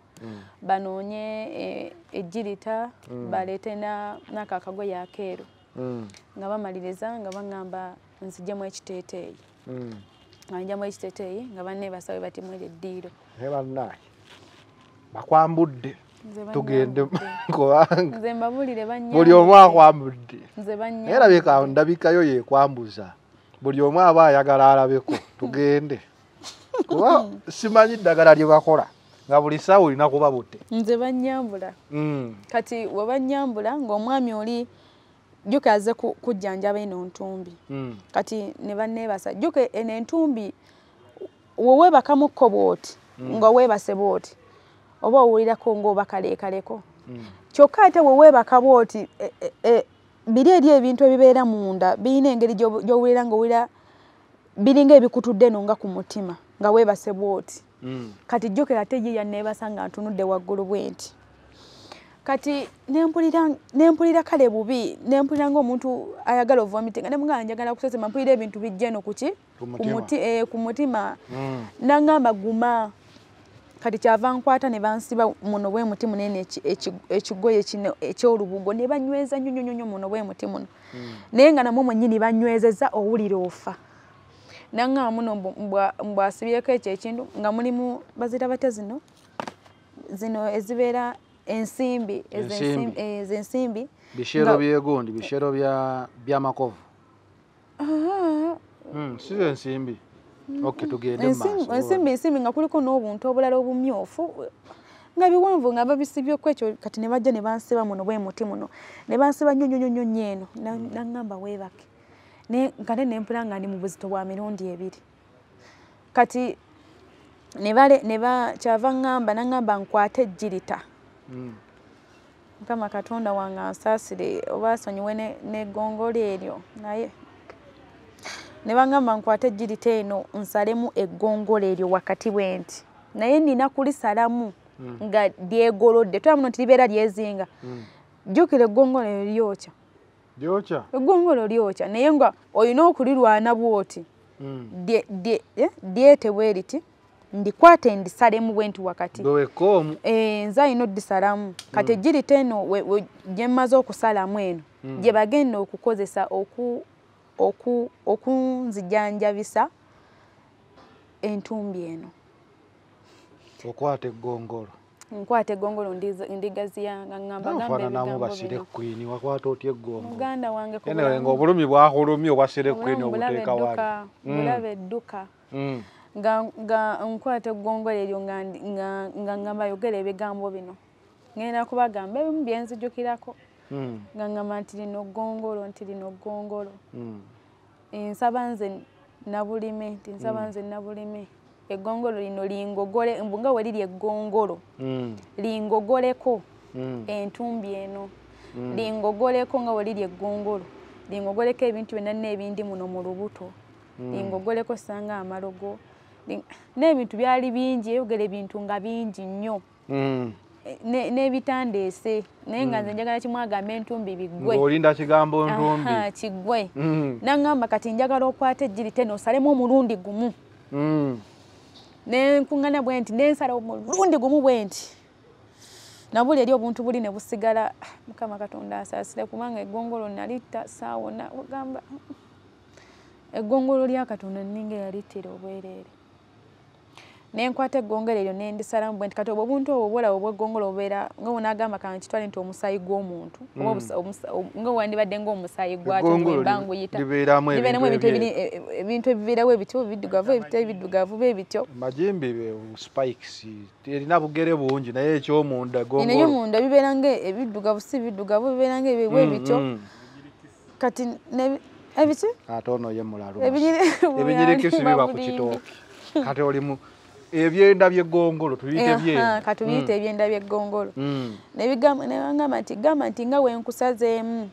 banoonye eh, ejjirita baleete na- n'ako akagoye akeeru Mm, nga bamaliriza nga baŋŋamba nzijjemu ekiteeteeyi. Mm. nga njjamu ekiteeteeyi nga banneebasawe bati mweri eddiiro. Naye bannaye bakwambudde Tugende bannyambudde. kubanga buli omu akwambudde. Naye labika ndabikayo yekwambuza. Buli omu aba ayagala alabeko tugende. Kuba simanyi ddagala lye bakola nga buli ssaawa olina kuba butte. Nze bannyambula Mm, kati we bannyambula ng'omwami oli jjuke aze ku- kujjanjaba eno ntumbi. Mm, kati ne banneebasa jjuke eno entumbi weweebakamukko bw'oti nga weebase bw'oti oba owulirako ng'oba kaleekaleko mm. kyokka ate weweebaka bw'oti e- e- e, biri eri ebintu ebibeera munda birina engeri gy'owulira ng'owulira biringa ebikutudde no nga ku mutima nga weebase bw'oti Mm. kati jjukira ate ye yanneebasa nga ntunudde waggulu bwe nti kati nempulira kale bubi nempulira ng'omuntu ayagala ovomitinga ne mugamba njagala kusesema mpulira ebintu bijja eno kuki Ku mutima. mutima Mm. naŋŋamba guma kati kyava nkwata ne bansiba muno bwe muti munene eki- eki- ekigoye kino ekyolubugo ne banyweza nnyo nnyo nnyo muno bwe muti muno. Naye nga namwe mwennyini banywezeza owulira ofa. Naŋŋamba muno mbwasibyeko ekyo ekintu nga mulimu bazita batya zino? Zino ezibeera ensimbi ezo Ensimbi. bishero byegundi bishero bya byamakovu Ah, Mm, si ensimbi ok tugende ensimbi ensimbi nga kuliko n'obuntu obulala obumyufu nga biwanvu nga babisibyeko ekyo kati ne bajja ne bansiba muno bwe muti muno. Ne bansiba nnyo nnyo nnyo eno Na- naŋŋamba weebake. Ne- kate nempula nga ndi mu buzito bwa mirundi ebiri. Kati ne bale ne ba kyava ŋŋamba naŋŋamba nkwate ejjirita. Mm. mukama katonda wange ansaasire oba asonyiwe ne- n'eggongolo eryo naye ne baŋŋamba nkwate ejjirita eno nsalemu eggongolo eryo wakati bwe nti. Naye nina kulisalamu nga lyegolodde tola muno tiribeera lyezinga. Jjukira eggongolo eryo lyokya. Lyokya? Eggongolo lyokya. Naye nga olina okulirwana bwoti. Mm. lye- eh, lyete bwe riti ndikwate ndisalemu bwe nti wakati. Gwe wekkoomu Eh, nze alina oddisalamu. Kati ejjirita eno gye mmaze okusalamu eno gye bagenda okukozesa oku- oku- okunzijanjabisa entumbi eno. Okwata eggongolo nkwata eggongolo ndigaziyanga nfaananamu ebigambo basire kwini wakwata otya eggongolo muganda wange enewe bulamu- nga obulumi bwakulumye obwasire kwini obuteeka wali bulaba edduka. Mm. nga nkwata eggongolo eryo nga ngamba yogera ebigambo bino. Ngenda kubagamba ebimu byenzijukirako Mm. Nga ngamba nti lino ggongolo nti lino ggongolo. Mm. nsaba nze nabulime nti nsaba nze nabulime eggongolo lino lingogole nga we liri eggongolo Mm. lingogoleko Mm. entumbi eno. Lingogoleko nga we liri eggongolo lingogoleko ebintu byonna n'ebindi muno mu lubuto. Lingogoleko sanga amalogo n'ebintu byali bingi eyogera ebintu nga bingi nnyo. Mm. N'ebitandeese naye nga nze njagala kimu agamba entumbi biggwe ng'olinda kigambo ntumbi Aha, kiggwe Mm, naŋŋamba kati njagala okwata ejjiri teno osalemu omulundi gumu. Mm. nenkuŋŋana bwe nti nensala omulundi gumu bwe nti. Nabuli eri obuntu buli ne busigala. Ah, mukama katonda asaasire kubanga eggongolo nalitta saawona ogamba eggongolo lya katonda nninga eyalittira obwereere nenkwata eggongolo eryo nendisalamu bwe nti kati obwo obuntu obwo bwolaba obweggongolo obubeera nga wonaagamba kanitwale nti omusaayi gw'omuntu omu- nga wandibadde ngaomusaayi gwakyo Eggongolo bwemba li- nguyita libeeramu ebintu e- e- ebibeerawo ebityo biddugavu ebitali biddugavu bebityo magimbi be spikes terina bugere bungi naye ekyomunda naye munda bibeera nga ebiddugavu si biddugavu bibeera nga ebwe Mm, bityo. mm. kati ebiki ate ono ye Ebinyiri- ebinyirikisi biba ku kitooki kati olimu ebyenda by'eggongolo tubiyite katubiyita ebyenda. by'eggongolo Mm. nebagamba nti gamba nti nga wenkusazeemu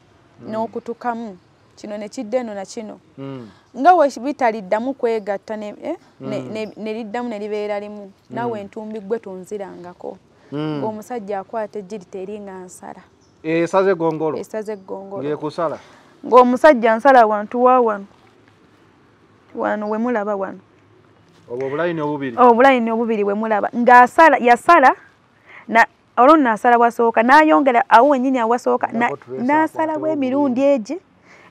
n'okutukamu kino ne kidda eno na kino. Mm. nga we bitaliddamu kwegatta ne- eh, ne- liddamu ne libeera limu. Naawe entumbi gwe tunzirangako. Mm. ng'omusajja akwata ejjiri teri nga nsala. Esaze eggongolo esaze eggongolo ng'ekusala ng'omusajja nsala wantu wa wano wano we mulaba wano obulayini obubiri. Obulayini obubiri bwe mulaba. Ng'asala yasala na olwo naasala wasooka n'ayongera awo wennyini awasooka n'asala akwate bw'emirundi egi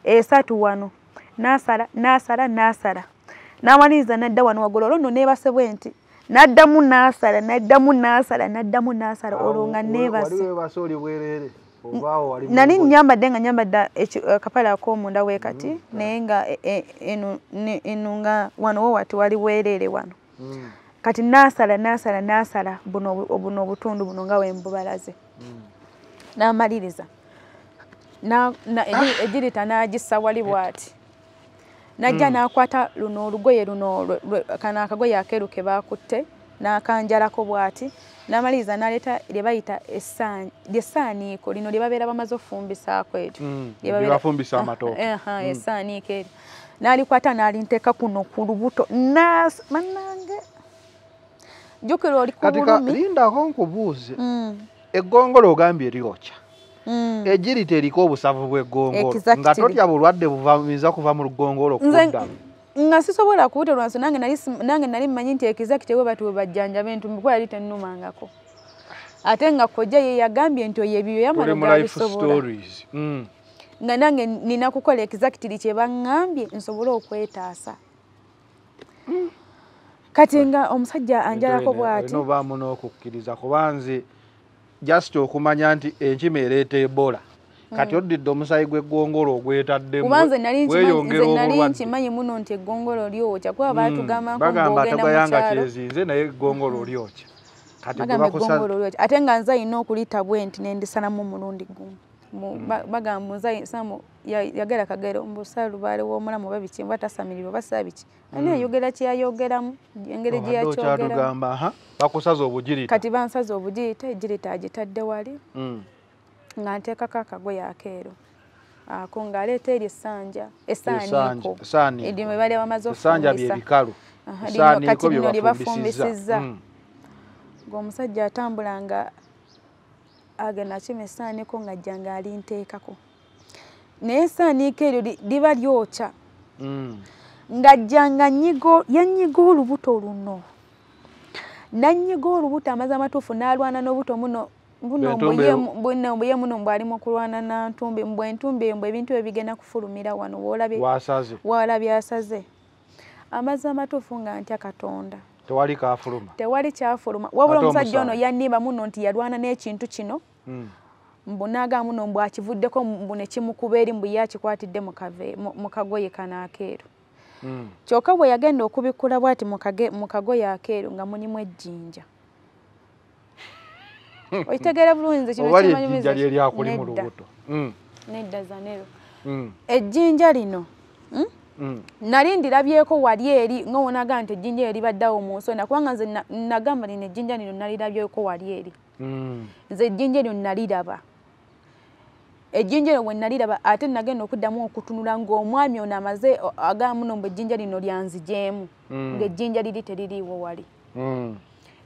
esatu wano. N'asala n'asala n'asala. N'amaliriza n'adda wano waggulu olwo nno neebase bwe nti n'addamu n'asala n'addamu n'asala n'addamu n'asala olwo nga neebase nali nyambadde nga nyambadde akapale ak'omunda we kati naye nga e- e- eno nga wano wo wati wali bwereere wano. Mm, kati naasala naasala naasala buno obu- buno obutundu buno nga wembubalaze n'amaliriza. Na- na- egi- egirita n'agissa wali bw'ati. Najja n'akwata luno olugoye luno kano akagoye akeeru ke baakutte n'akanjalako bw'ati n'amaliriza n'aleeta lye bayita lyesaaniiko lino lye babeera bamaze ofumbisaako eryo Mm, Lye lye babeera- bafumbisa amatooke. Ah, aha, essaaniiko eryo. N'alikwata n'alinteeka kuno ku lubuto. Nas mannange. Jjukira oli ku bulumi. lindako nkubuuze Mm, eggongolo ogambye lyokya mm. ejiri teriko obusavu bw'eggongolo. Nga totya bulwadde buvamiza kuva mu lugongolo nze kudda nga sisobola kubuta lwanso nange nali mmanyi nti ekizakiti we bati we bajjanjaba entumbi kuba yali tennumangako. Ate nga kojja ye yagambye nti oyo ebyo yamala tuli mu life gabisobola stories Mm. nga nange nina kukola ekizakitiri kye baŋŋambye nsobole okwetaasa. Kati nga omusajja anjalako bw'ati? olina obaamu n'okukkiriza kuba nze just okumanya nti enkima ereeta ebola kati oddidde omusayi gw'eggongolo ogwetaddemu kuba nze nali nkimanyi- weeyongera nze nali obulwadde nkimanyi muno nti eggongolo lyokya kuba baatugambako bagamba ng'ogenda mu tobayanga kyalo. kyezinze naye eggongolo lyokya. Kati ate nga nze alina okulita bwe nti nendisalamu omulundi gumu. Mu- ba- bagamba nze samu yagera kagero mbusala lubaale w'omulamu oba biki oba tasamirirwa oba saa biki ani ayogera kyeyayogeramu engeri gye Obadde yakyogeramu okyatugamba ha bakusaza obugirita. Kati bansaza obugiyita ejirita agitadde wali. Mm. Nga nteekako akagoye akeeru. Ako ng'aleeta eri essanja Essanja, essaaniiko essaaniiko. eryo mwe bali bamaze essanja ofumbisa byebikalu Aha, lino Essaaniiko kati lino bye lye bafumbisizza. bafumbisizza. Mm. ng'omusajja atambula nga agenda akima essaaniiko ng'ajja ng'alinteekako naye essaaniiko eryo li- liba lyokya. Ng'ajja nga yanyiga olubuto luno. Nanyiga olubuto amaze amatuufu n'alwana n'obuto muno buno Bwe ntumbi mbuye eyo- mu- buno mbuye muno mbwalimu okulwana na ntumbi mbwe entumbi eyo mbwe ebintu ebyo bigenda kufulumira wano woolabye wasaze. waalabye asaze. Amaze amatuufu nga ntya katonda. Tewali kafuluma tewali kyafuluma. Wabula omusajja ono yannimba muno nti yalwana n'ekintu kino. Mm. mbu naaga muno mbu akivuddeko mbu ne kimukuba eri mbu ye akikwatidde mu kave- mu- mu kagoye kano akeeru. Mm. kyokka bwe yagenda okubikkula bwati mu kage- mu kagoye akeeru nga mulimu ejjinja okitegeera bulungi nze kino oba kimanyumiza lyejjinja lyeryakuli mu Nedda. lubuto Mm. nedda zanero Mm. ejjinja lino mm? Mm. nali ndirabyeko wali eri nga wonaga nti ejjinja eryo libaddeawo mu nsona kubanga nze na- nagamba lino ejjinja lino nalirabyeko wali eri Mm. nze ejjinja eryo naliraba ejjinja eryo bwe naliraba ate nagenda okuddamu okutunula ng'omwami ono amaze agamba muno mbu ejjinja lino lyanzijeemu Mm. ng'ejjinja liri teririiwo wali Mm.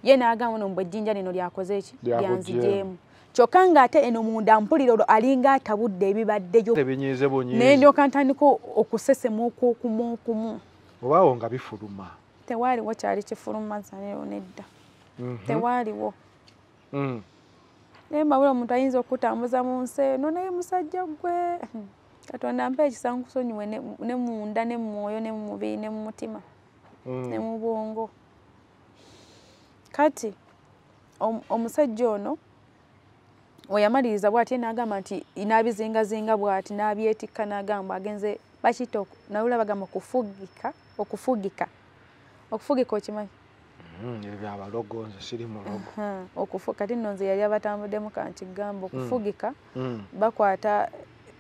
Ye n'agamba no mbwe ejjinja lino lyakoze eki lyanzigyemu kyokka ng'ate eno munda mpulira olwo alinga atabudde ebibaddeyo bunyiizi. Nendyoka ntandika okusesema okwokumu okumu obaawo nga bifuluma. Tewaaliwo kyali kifulumaza leero nedda. Mhm. tewaaliwo. Mm. naye mbawula omuntu ayinza okutambuza mu nsi eno naye musajja gwe. Katonda mpa ekisa nkusonyiwe ne munda ne mu mwoyo ne mu mubiri ne mu mutima ne Mm. Kati om- omusajja ono weyamaliriza bw'ati n'agamba nti n'abizingazinga bw'ati n'abyetikka n'agamba agenze bakiyita nawula bagamba okufugika okufugika. Okufugika okimanyi? Mm, ebyo byabalogo nze siri mulogo kati nno nze yali abatambuddemu kankigamba okufugika Mm. bakwata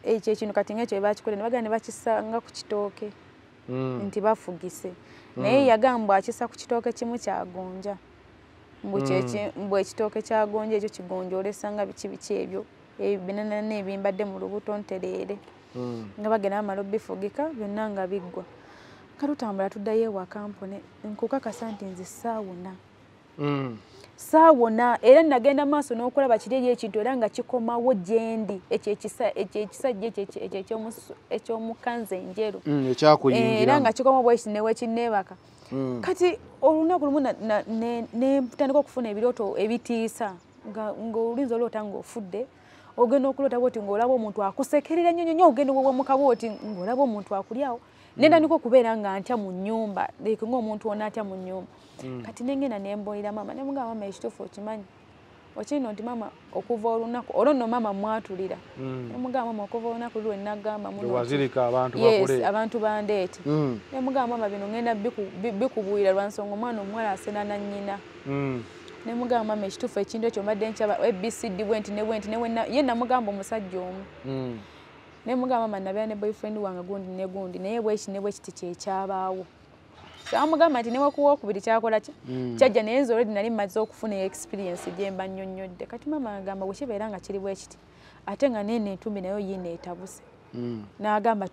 ekyo ekintu kati ngaekyo bebakikola ne bagenda ne bakisanga ku kitooke nti bafugise. Naye yagamba akisa ku kitooke kimu kyagonja kyeki- mbwe ekitooke kyagonja ekyo kigonjoolesa nga biki biki ebyo ebinanana ebimbadde mu lubuto ntereere. Mm. nga bagenda bamala obifugika byonna nga biggwa. Nga tutambula tuddayo ewa kampuni nkukakasa nti nze saawona Mm. saawona era nagenda maaso n'okulaba kiri eri ekintu era nga kikomawo gyendi ekyo ekisa- ekyo ekisajja ekyo ekyo- ekyo ekyomusu- ekyomukanza enjeru Mm, era nga kikomawo bwekiti newekineebaka kati olunaku lumu na- na- ne- ne ntandika okufuna ebirooto ebitiisa nga ngaolinza oloota ngaofudde ogenda okuloota bwoti ngaolaba omuntu akusekerera nnyo nnyo nnyo ogenda owamuka bwoti ngaolaba omuntu akulyawo nendandika okubeera nga ntya mu nnyumba like ngaomuntu wona atya mu nnyumba. Kati nengenda nembuulira maama nemugamba maama ekituufu okimanyi okino nti maama okuva olunaku olwo nno maama mwatulira. Nemugamba maama okuva olunaku lwe nagamba ewazirika abantu bandeete nemugamba mama bino ngenda bi- bikubuulira lwansonga omwana omuwala asenana nnyina. Mm. nemugamba mama ekituufu ekintu ekyo mbadde nkyaba abcd bwenti ne bwenti ne wenna- ye namugamba omusajja omu. Nemugamba mama nabeera ne boyfriend wange gundi ne gundi naye bweki ne bwekiti kyekyabaawo kyamugamba nti newakuwa okubiri kyakola ki? Kyajja naye nze olredi nali mmaze okufuna experience gyemba nnyonnyodde. Kati mama agamba bwe kibeera nga kiri bwekiti ate nga nene entumbi nayo yiina etabuse Mm. n'agamba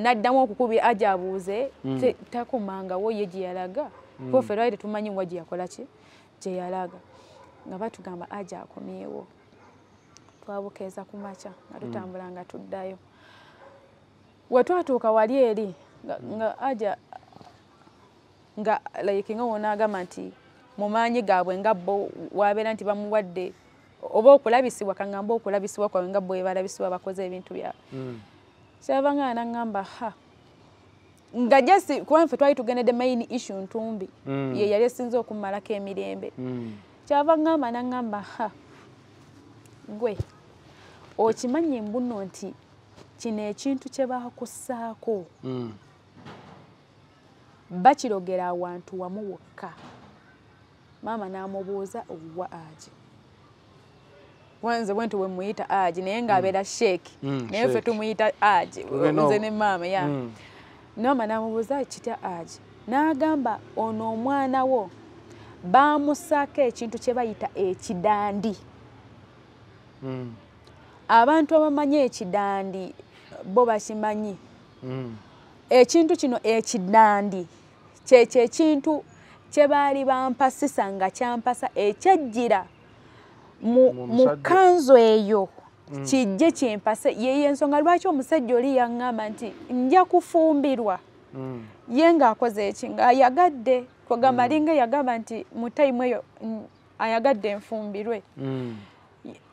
n'addamu okukubira aje abuuze te- takomangawo ye gye yalaga. Ffe lwali tetumanyi wa gye yakola ki gye yalaga. Nga batugamba aje akomyewo twabukeeza ku makya nga tutambula nga tuddayo we twatuuka wali eri nga- nga aja nga like nga wona agamba nti mu maanyi gaabwe nga bo wabeera nti bamuwadde oba okulabisibwa kaŋŋamba okulabisibwa kwabwe nga bo webalabisibwa bakoze ebintu byabwe Mm. kyava nga naŋŋamba ha nga jasi kuba ffe twali tugendedde main issue ntumbi Mm. ye yali esinza okumalako emirembe Mm. kyava ŋŋamba naŋŋamba ha gwe okimanyi embuno nti kino ekintu kye baakussaako. Bakirogera awantu wamu wokka. Maama n'amubuuza obuwa agi. Wanze bwentu bwe muyita agi naye ng'abeera sheeki Mm, naye ffe tumuyita agi Tulina nze ne maama ya. Mm. maama n'amubuuza kitya agi? N'agamba ono omwana wo. Baamussaako ekintu kye bayita ekidandi. Mm. abantu abamanyi ekidandi bo bakimanyi. Mm. ekintu kino ekidandi kyekyo ekintu kye baali bampasisa nga kyampasa ekyejjira mu kanzu eyo. Kijje kyempase yeyo ensonga lwaki omusajja oli yaŋŋamba nti nja kufumbirwa. Mm. ye ng'akoze eki? Ng'ayagadde. Kwagamba alinga yagamba nti mu tayimu eyo mm, ayagadde enfumbirwe Mm.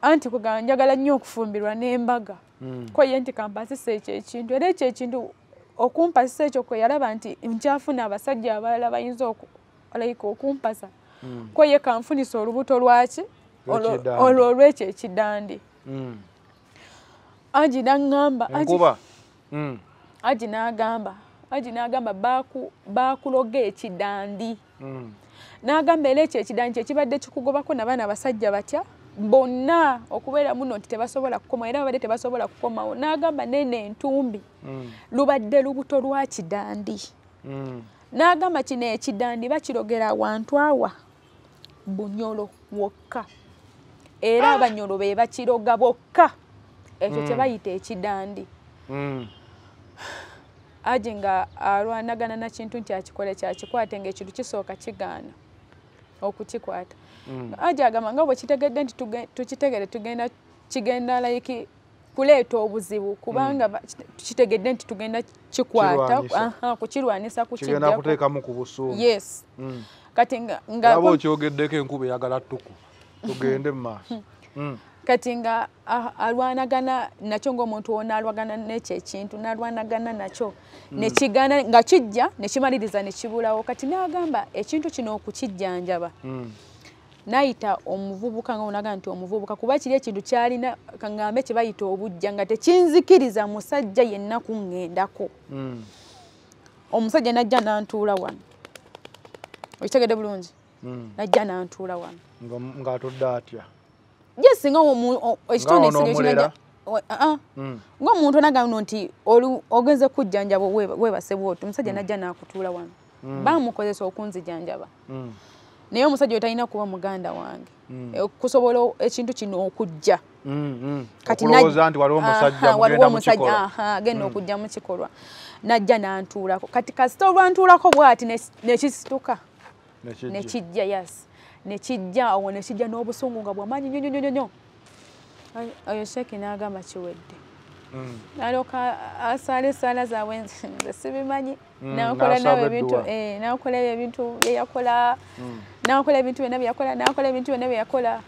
anti kwagamba njagala nnyo okufumbirwa n'embaga. Mm. ko ye nti kampasisa ekyo ekintu. Era ekyo ekintu okumpasisa ekyo kwe yalaba nti nkyafuna abasajja abalala bayinza like okumpasa. Mm. ko ye kanfunisa olubuto lwaki? Olwo olwekyo ekidandi Mm. agi naŋŋamba Agi- enkuba. Mm. agi n'agamba agi n'agamba baakuloga ekidandi. N'agamba era ekyo ekidandi kyekibadde kikugobako nabaana abasajja batya bonna okubeera muno nti tebasobola kukomawo era babadde tebasobola kukomawo n'agamba nene entumbi. Mm. lubadde lubuto lwa kidandi. Mm. n'agamba kino ekidandi bakirogera awantu awa? Bunyolo wokka era abanyolo be bakiroga bokka. Ekyo kye bayita ekidandi. Mm. aji nga alwanagana na kintu nti akikole kyakikwate ngaekintu kisooka kigaana okukikwata aji agamba nga bwe kitegedde nti tukitegere tugenda kigenda like kuleeta obuzibu kubanga ba- kitegedde nti tugenda kikwata kukirwanisa kigenda kukijjako kuteekamu ku busuumu yes. Mm. kati nga- nga aba okyogeddeko enkuba eyagala ttuku tugende mu maaso. Mm. kati nga alwanagana nakyo ng'omuntu wona alwagana n'ekyo ekintu n'alwanagana nakyo nekigana nga kijja nekimaliriza nekibulawo kati n'agamba ekintu kino okukijjanjaba. Mm. N'ayita omuvubuka nga onaga nti omuvubuka kuba kiri ekintu kyalina kaŋŋambe kye bayita obujja nga tekinzikiriza musajja yenna kuŋŋendako Mm. omusajja najja n'antuula wano okitegedde bulungi Mm. najja n'antuula wano Nga- ng'atudde atya ye singa ekitonde singa omulera? kinajja- wa- ah, ah. Mm. ng'omuntu onagano nti ogenze kujjanjaba weba- webase bwoti omusajja najja n'akutuula wano bamukozesa okunzijanjaba. Naye omusajja oyo talina kuba muganda wange. Mm. Eh, kusobola ekintu kino okujja. Mm, mm. Kati waliwo omusajja agenda okujja mu kikolwa. Najja n'antuulako. Kati kasita olwantuulako bw'ati ne- nekisituka nekijja yes. Nekijja awo nekijja n'obusungu nga bwamaanyi nnyo Ay- oyo sheki n'agamba kiwedde. Nalyoka asaala esaala zaabwe nze sibimanyi. Nakola nawe ebintu eh, nakola ebyo ebintu byeyakola nakola ebintu byonna byeyakola nakola ebintu byonna byeyakola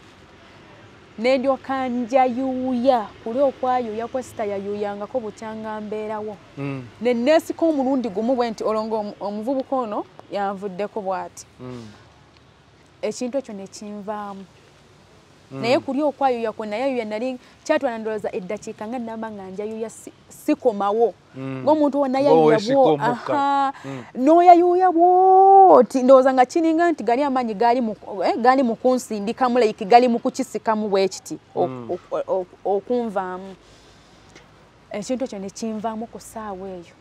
nendyoka njayuuya kuli okwayuuya kwesita yayuuyangako bukyanga mbeerawo Mm. neneesika omulundi gumu bwe nti olonga omu- omuvubuka ono yanvuddeko bw'ati Mm. ekintu ekyo nekinvaamu naye kuli okwayuuya kwe nayayuuya nali kyatwala ndowooza eddakiika nga namba nga njayuuya si- sikomawo Mm. ng'omuntu wonayayuuya Ng'oweesika bwo omukka. aha Mm. n'oyayuuya bwoti ndowooza nga kiringa nti gali amaanyi gali mu eh, gali mu kunsindikamu like gali mu kukisikamu bwe kiti Mm. ok- ok- okunvaamu ekintu ekyo nekinvaamu ku ssaawa eyo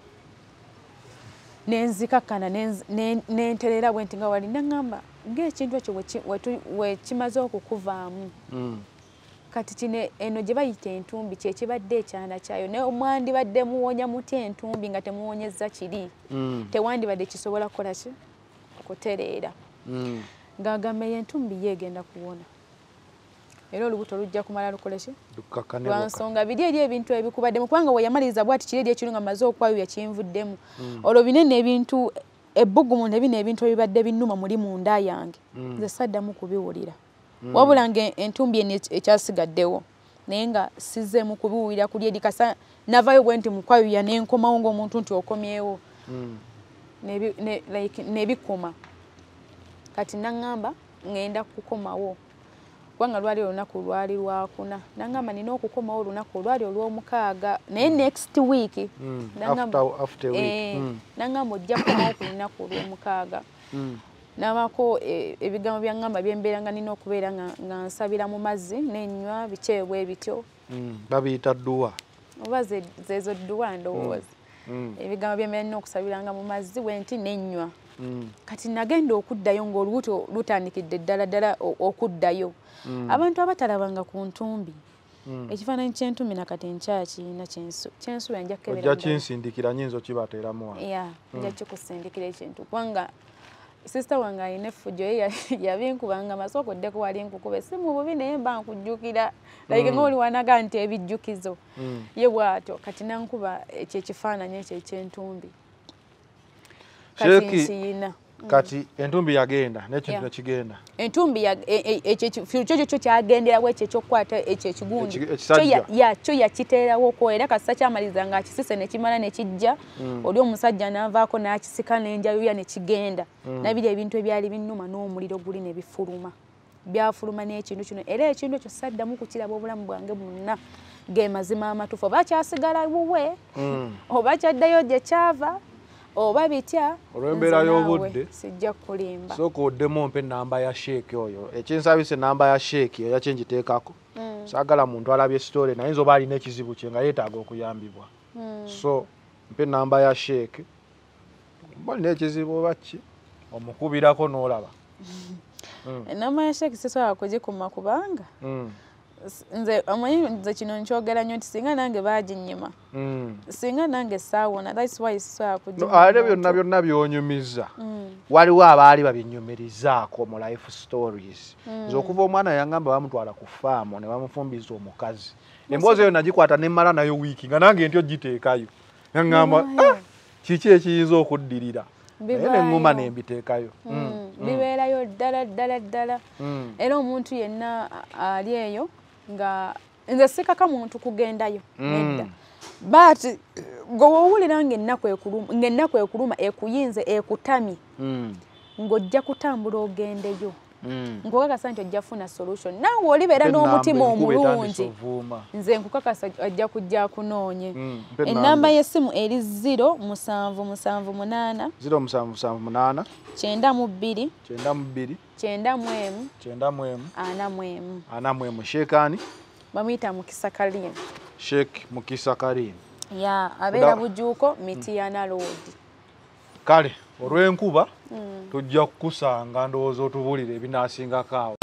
nenzikakkana nenz- ne- nenterera bwe nti nga wali naŋŋamba ng'ekintu ekyo we ki- we tu- we kimaze okukuvaamu Mm. kati kino eno gye bayita entumbi kyekibadde ekyana kyayo naye mwandibadde muwonya mutya entumbi nga temuwonyezza kiri Mm. tewandibadde kisobola kukola ki okutereera Mm. ng'agamba yentumbi ye egenda kuwona era olubuto lujja kumala lukole ki Lukkakane lwa nsonga biri eri ebintu ebikubaddemu kubanga we yamaliriza bwati kiri eri ekiru nga maze okwayuya kinvuddemu olwo binene ebintu ebbugumu ne bino ebintu ebibadde binnuma muli munda yange. Nze saddamu kubiwulira. Wabula nga entumbi eno ek- ekyasigaddewo naye nga sizzeemu kubiwulira kuli eri kasa navayo bwe nti mukwayuya nenkomawo ng'omuntu nti okomyewo. Nebi- ne- like, nebikoma kati naŋŋamba ŋŋenda kukomawo kubanga lwali olunaku lwali lwakuna naŋŋamba nina okukomawo olunaku olwali olw'omukaaga naye next week. Mm. week. Eh, Mm. naŋŋamba ojja kukomawo ku lunaku olw'omukaaga. Namako eh, ebigambo byaŋŋamba byembeera nga nina okubeera nga nsabira mu mazzi nenywa bikyeebwe bityo Mm. babiyita dduwa. Oba ze- zezo dduwa ndowooza. Ebigambo byembeera nina okusabiranga mu mazzi bwenti nenywa. Kati nagenda okuddayo ng'olubuto lutandikidde ddala ddala okuddayo abantu abatalabanga ku ntumbi. Ekifaananyi ky'entumbi nakati nkyakiina kyensuubira nja ojja kukebera kinsindikira nyinza okibateeramu ya nja kikusindikira ekintu. Kubanga sisita wange alina effujjo ye ya- yabinkubanga masooka oddeko wali nkukuba si mu bubi naye mba nkujjukira. Like ngaoli wanaga nti ebijjukizo. Mm. ye bw'atyo kati nankuba ekyo ekifaananyi ekyo eky'entumbi. Kati nkiyina kati entumbi yagenda n'ekintu nekigenda entumbi ya- e- e- ekyo ekifiiro kyo kyo kyagenderawo ekyo ekyokukwata ekyo ekigundi. Kyo ya- ya kyo yakiteerawoko era kasita kyamaliza nga akisise nekimala nekijja oli omusajja n'avaako n'akisika n'enjayuya nekigenda nabiri ebintu ebyali binnuma n'omuliro guli ne bifuluma. Byafuluma n'ekintu kino. Era ekintu ekyo saddamu kukiraba obulamu bwange bwonna. Ge mazima amatuufu oba kyasigala wuwe Mm. oba kyaddayo gye kyava oba bitya? Olw'embeera y'obudde. sijja kulimba sooka oddemu ompe enamba ya sheeki oyo. Ekinsabisa enamba ya sheeki oya kyenkiteekako saagala muntu alabye sitole naye nze oba alina ekizibu kye nga yeetaaga okuyambibwa. So mpe enamba ya sheeki. Oba alina ekizibu oba ki? Omukubirako n'olaba. Enamba ya sheeki sisobola kugikuma kubanga? Mm. Nze omanyi nze kino nkyogera nnyo nti singa nange baginyima Mm. singa nange saawona thats why sisobola No, ate byonna byonna byonyumiza. Waliwo abaali babinyumirizaako mu life stories. Nze okuva omwana yangamba bamutwala ku faamu ne bamufumbiza omukazi. Emboozi eyo nagikwata nemmala nayo wiiki nga nange ntyo giteekayo. Naŋŋamba "Ah, kiki ekiyinza okuddirira? Naye neŋŋuma nembiteekayo Mm, bibeerayo ddala ddala ddala. Mm. era omuntu yenna ali eyo nga nze sikaka muntu kugendayo nedda but eh, gwe wowulira ngaennaku ekuluma ekuyinze ekutamye Mm. ng'ojja kutambula ogendeyo Mm. Nkukakasa nti ojja kufuna solution. Naawe olibeera n'omutima omulungi. nze nkukakasa ajja kujja akunoonye Mm, ennamba y'essimu eri 0 musanvu musanvu munaana. Ziro musanvu musanvu munaana. Kyenda mu bbiri. Kyenda mu bbiri. Kyenda mu emu. Kyenda mu emu. Ana mu emu. Ana mu emu. Sheekaani bamuyita mukisa kalimu sheek mukisa karim ya abeera bujuuko mitiana road kale olw'enkuba tujja kukusanga ndowooza otubulire ebinaasingako awo